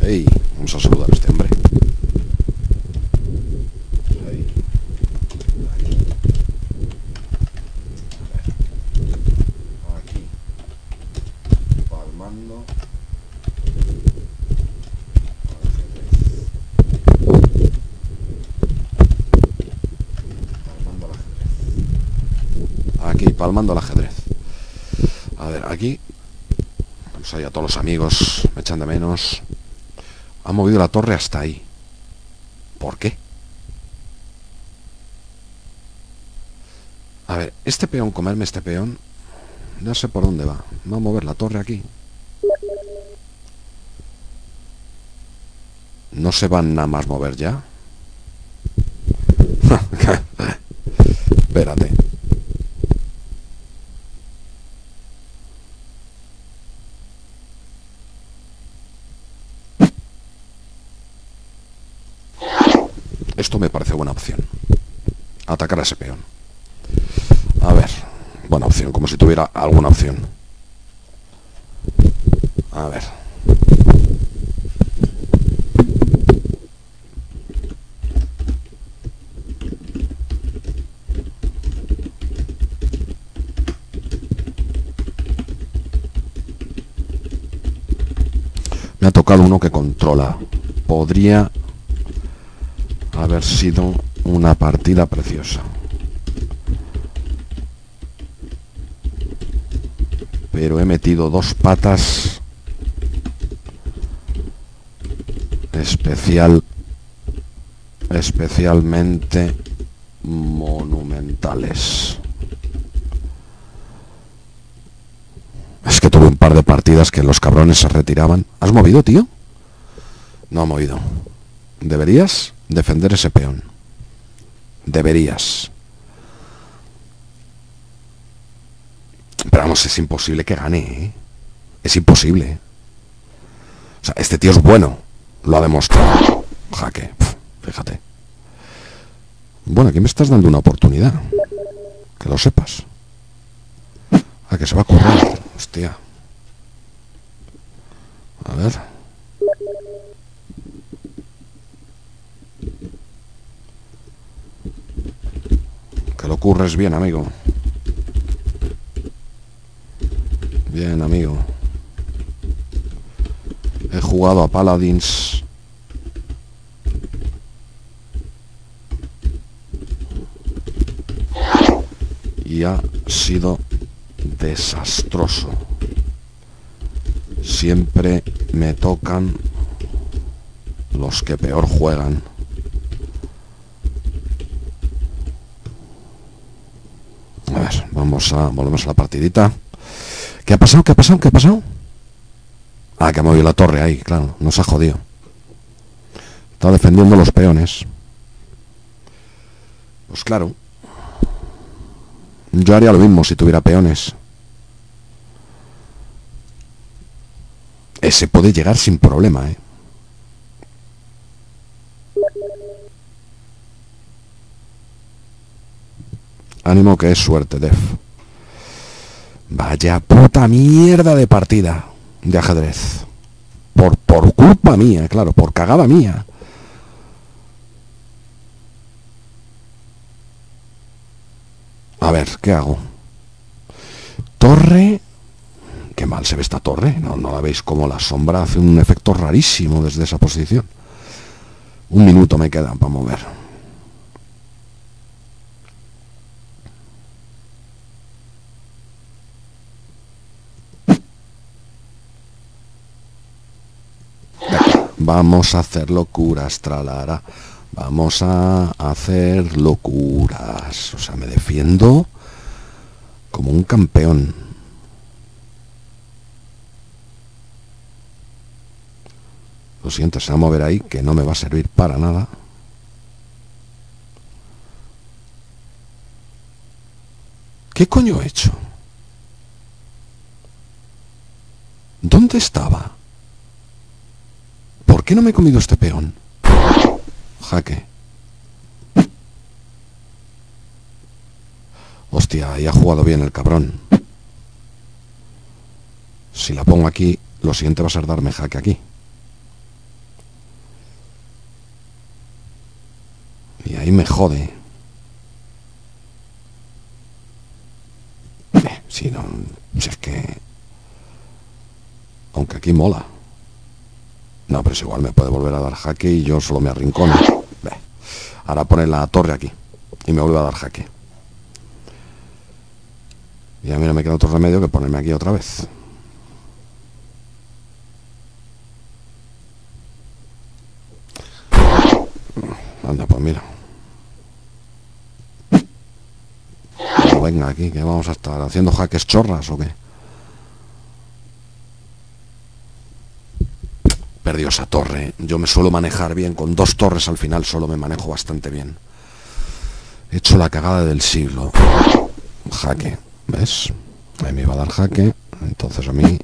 Hey, vamos a saludar a este hombre. palmando el ajedrez. A ver, aquí. Vamos ahí a todos los amigos, me echan de menos. Ha movido la torre hasta ahí. ¿Por qué? A ver, este peón, comerme este peón, no sé por dónde va. Va a mover la torre aquí. No se van nada más mover ya. me parece buena opción. Atacar a ese peón. A ver, buena opción, como si tuviera alguna opción. A ver. Me ha tocado uno que controla. Podría haber sido una partida preciosa. Pero he metido dos patas especial especialmente monumentales. Es que tuve un par de partidas que los cabrones se retiraban. ¿Has movido, tío? No ha movido. Deberías defender ese peón. Deberías. Pero vamos, es imposible que gane, ¿eh? Es imposible. O sea, este tío es bueno. Lo ha demostrado. Jaque. Fíjate. Bueno, aquí me estás dando una oportunidad. Que lo sepas. A que se va a currar. Hostia. A ver. Lo curres bien, amigo. Bien, amigo. He jugado a Paladins y ha sido desastroso. Siempre me tocan los que peor juegan. A ver, vamos a volvemos a la partidita. ¿Qué ha pasado? ¿Qué ha pasado? ¿Qué ha pasado? Ah, que ha movido la torre ahí, claro, nos ha jodido. Está defendiendo los peones. Pues claro, yo haría lo mismo si tuviera peones. Ese puede llegar sin problema, ¿eh? Ánimo que es suerte, Def. Vaya puta mierda de partida de ajedrez. Por, por culpa mía, claro, por cagada mía. A ver, ¿qué hago? Torre. Qué mal se ve esta torre. No, no la veis como la sombra hace un efecto rarísimo desde esa posición. Un minuto me queda para mover. Vamos a hacer locuras, tralara. Vamos a hacer locuras. O sea, me defiendo como un campeón. Lo siento, se va a mover ahí, que no me va a servir para nada. ¿Qué coño he hecho? ¿Dónde estaba? ¿Por qué no me he comido este peón? Jaque. Hostia, ahí ha jugado bien el cabrón. Si la pongo aquí, lo siguiente va a ser darme jaque aquí. Y ahí me jode. Eh, si no, es que... Aunque aquí mola. No, pero es igual, me puede volver a dar jaque y yo solo me arrincono. Ahora pone la torre aquí y me vuelve a dar jaque. Y a mí no me queda otro remedio que ponerme aquí otra vez. Anda, pues mira. venga aquí, que vamos a estar haciendo jaques chorras o qué. Perdió esa torre. Yo me suelo manejar bien, con dos torres al final solo me manejo bastante bien. He hecho la cagada del siglo. Jaque, ¿ves? Me iba a dar jaque, entonces a mí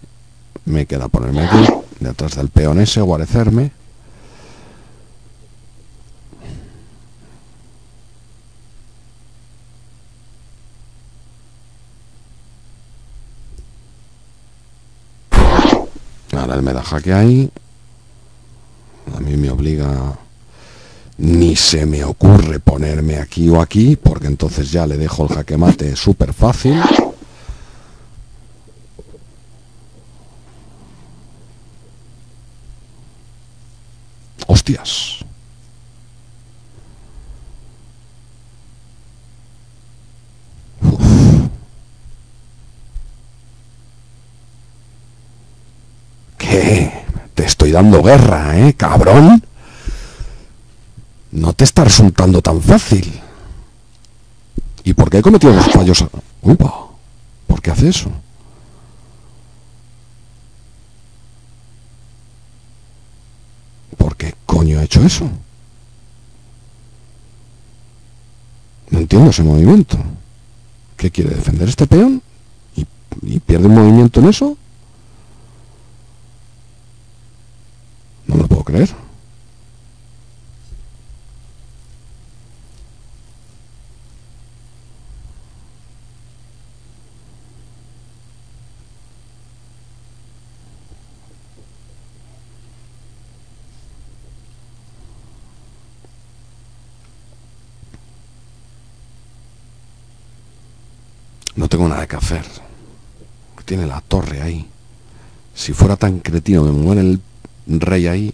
me queda ponerme aquí, detrás del peón ese, guarecerme. Ahora él me da jaque ahí a mí me obliga ni se me ocurre ponerme aquí o aquí porque entonces ya le dejo el jaque mate súper fácil Hostias. Uf. ¿Qué? Te estoy dando guerra, ¿eh, cabrón? No te está resultando tan fácil. ¿Y por qué he cometido los fallos? Upa, ¿por qué hace eso? ¿Por qué coño ha hecho eso? No entiendo ese movimiento. ¿Qué quiere defender este peón? ¿Y, y pierde un movimiento en eso? No lo puedo creer. No tengo nada que hacer. Tiene la torre ahí. Si fuera tan cretino que me muere rey ahí,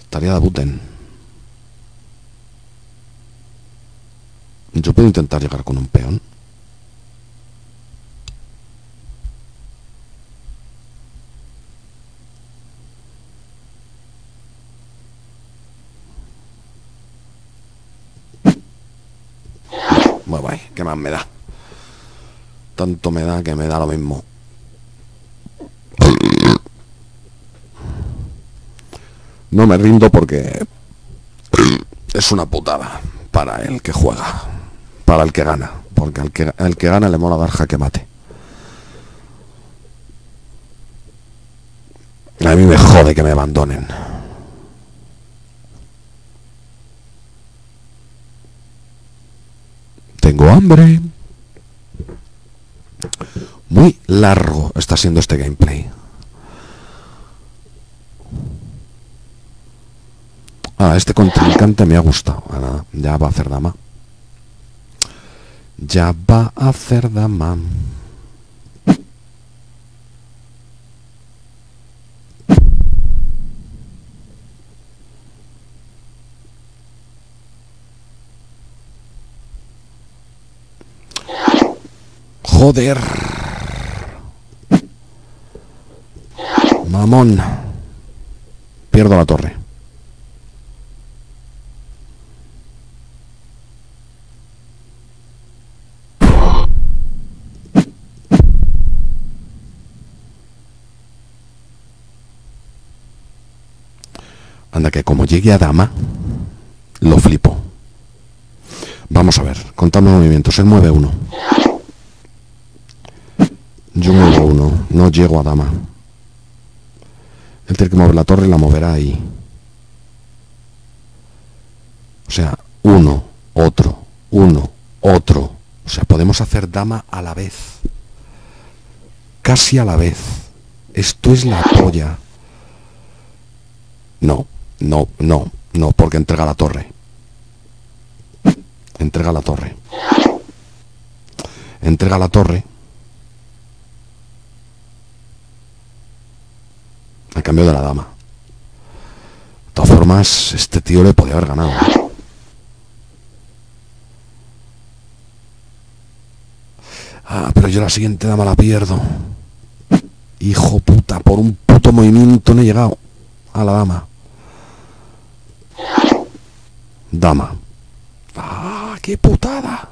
estaría de buten. Yo puedo intentar llegar con un peón. Bueno, bye, ¿qué más me da? Tanto me da que me da lo mismo. No me rindo porque es una putada para el que juega, para el que gana, porque al que, al que gana le mola dar jaque mate. A mí me jode que me abandonen. Tengo hambre. Muy largo está siendo este gameplay. Ah, este contrincante me ha gustado. Ya va a hacer dama. Ya va a hacer dama. Joder. Mamón. Pierdo la torre. Anda que como llegue a dama, lo flipo. Vamos a ver, contando movimientos. Él mueve uno. Yo muevo uno, no llego a dama. Él tiene que mover la torre y la moverá ahí. O sea, uno, otro, uno, otro. O sea, podemos hacer dama a la vez. Casi a la vez. Esto es la polla. No, no, no, no, porque entrega la torre. Entrega la torre. Entrega la torre. A cambio de la dama. De todas formas, este tío le podía haber ganado. Ah, pero yo la siguiente dama la pierdo. Hijo puta, por un puto movimiento no he llegado a la dama. Dama. ¡Ah, qué putada!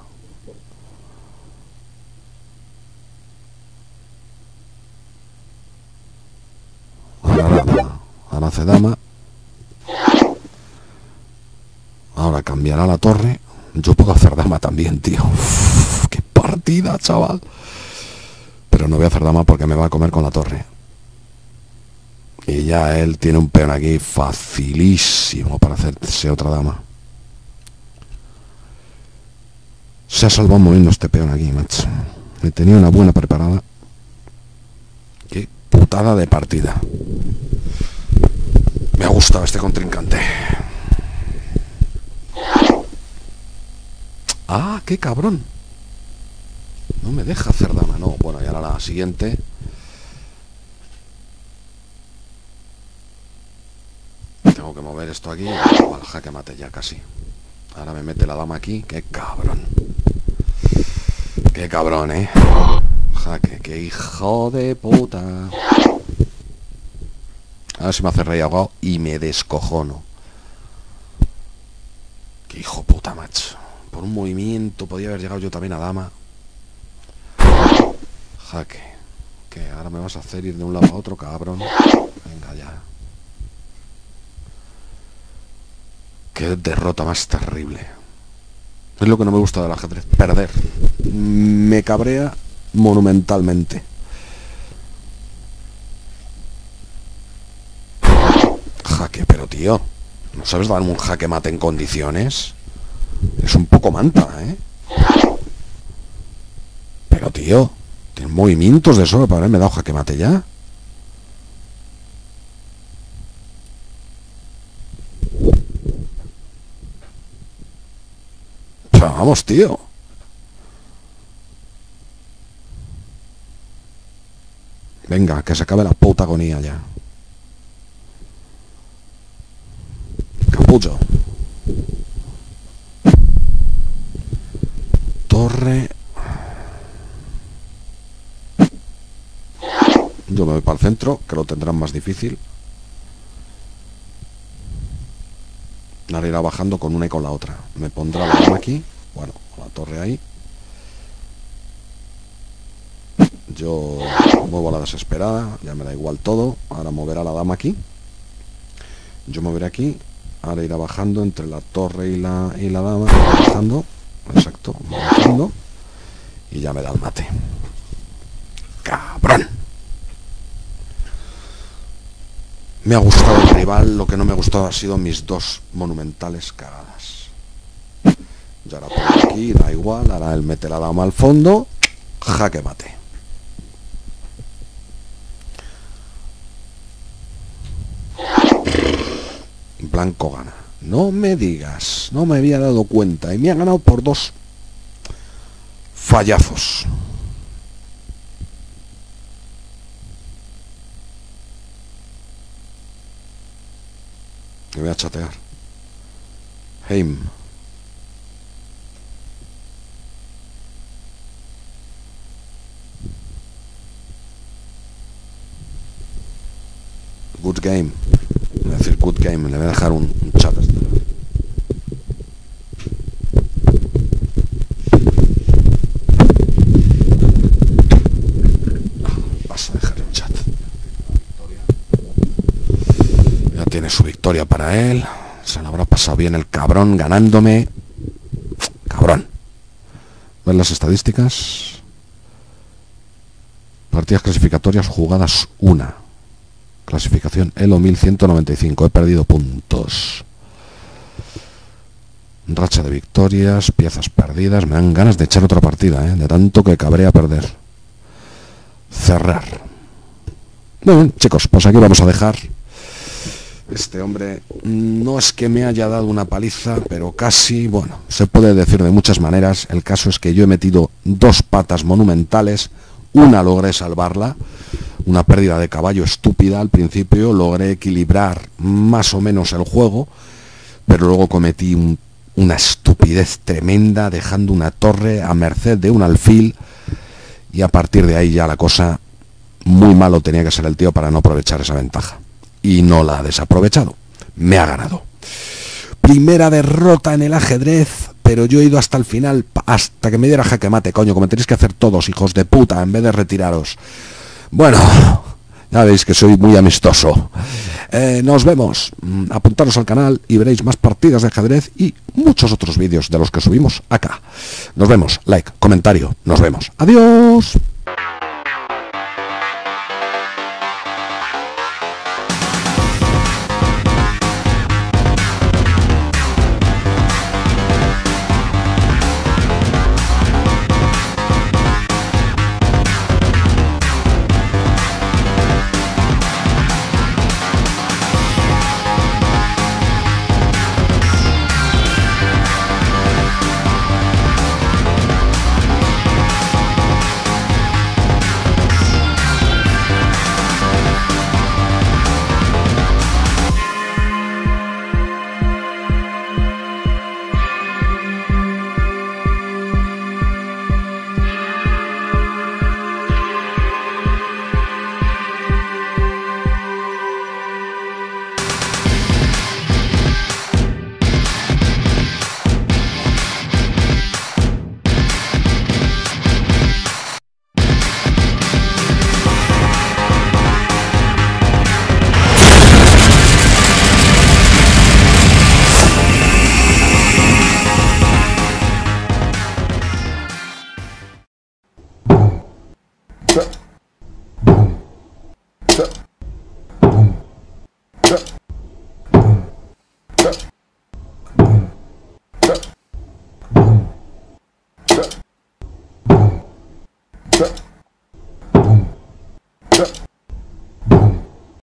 Ahora, ahora, ahora hace dama. Ahora cambiará la torre. Yo puedo hacer dama también, tío. Uf, ¡Qué partida, chaval! Pero no voy a hacer dama porque me va a comer con la torre. Y ya él tiene un peón aquí facilísimo para hacerse otra dama. Se ha salvado moviendo este peón aquí, macho. Me tenía una buena preparada. Qué putada de partida. Me ha gustado este contrincante. Ah, qué cabrón. No me deja hacer dama, no. Bueno, y ahora la siguiente. Tengo que mover esto aquí. Al jaque mate ya casi. Ahora me mete la dama aquí. Qué cabrón. Qué cabrón, eh. Jaque, qué hijo de puta. A ver me hace rey ahogado y me descojono. Qué hijo puta, macho. Por un movimiento podía haber llegado yo también a dama. Jaque. Que ahora me vas a hacer ir de un lado a otro, cabrón. Venga ya. Qué derrota más terrible. Es lo que no me gusta del ajedrez. Perder. Me cabrea monumentalmente. Jaque, pero tío, ¿no sabes dar un jaque mate en condiciones? Es un poco manta, ¿eh? Pero tío, tiene movimientos de sobra para haberme dado jaque mate ya. Pero vamos. Venga, que se acabe la puta agonía ya. Capullo. Torre. Yo me voy para el centro, que lo tendrán más difícil. Ahora irá bajando con una y con la otra. Me pondrá la aquí. Bueno, la torre ahí. Yo muevo a la desesperada, ya me da igual todo. Ahora moverá la dama aquí. Yo moveré aquí. Ahora irá bajando entre la torre y la, y la dama. Bajando. Exacto. Bajando. Y ya me da el mate. ¡Cabrón! Me ha gustado el rival, lo que no me ha gustado ha sido mis dos monumentales cagadas. Y ahora por aquí, da igual, ahora él mete la dama al fondo, jaque mate. Blanco gana. No me digas, no me había dado cuenta y me ha ganado por dos fallazos. Me voy a chatear. Heim. Game. A decir good game. Le voy a dejar un, chat. Vas a dejar un chat. Ya tiene su victoria para él. Se lo habrá pasado bien el cabrón ganándome. Cabrón. ¿Ven las estadísticas? Partidas clasificatorias jugadas una. Clasificación ELO 1195. He perdido puntos. Racha de victorias, piezas perdidas. Me dan ganas de echar otra partida, ¿eh? de tanto que cabré a perder. Cerrar. Bueno, chicos, pues aquí vamos a dejar. Este hombre no es que me haya dado una paliza, pero casi, bueno, se puede decir de muchas maneras. El caso es que yo he metido dos patas monumentales, una logré salvarla, una pérdida de caballo estúpida al principio, logré equilibrar más o menos el juego, pero luego cometí un- una estupidez tremenda dejando una torre a merced de un alfil y a partir de ahí ya la cosa muy malo tenía que ser el tío para no aprovechar esa ventaja. Y no la ha desaprovechado. Me ha ganado. Primera derrota en el ajedrez, pero yo he ido hasta el final, hasta que me diera jaque mate, coño, como tenéis que hacer todos, hijos de puta, en vez de retiraros. Bueno, ya veis que soy muy amistoso. Eh, nos vemos. Mm, Apuntaros al canal y veréis más partidas de ajedrez y muchos otros vídeos de los que subimos acá. Nos vemos. Like, comentario. Nos vemos. Adiós.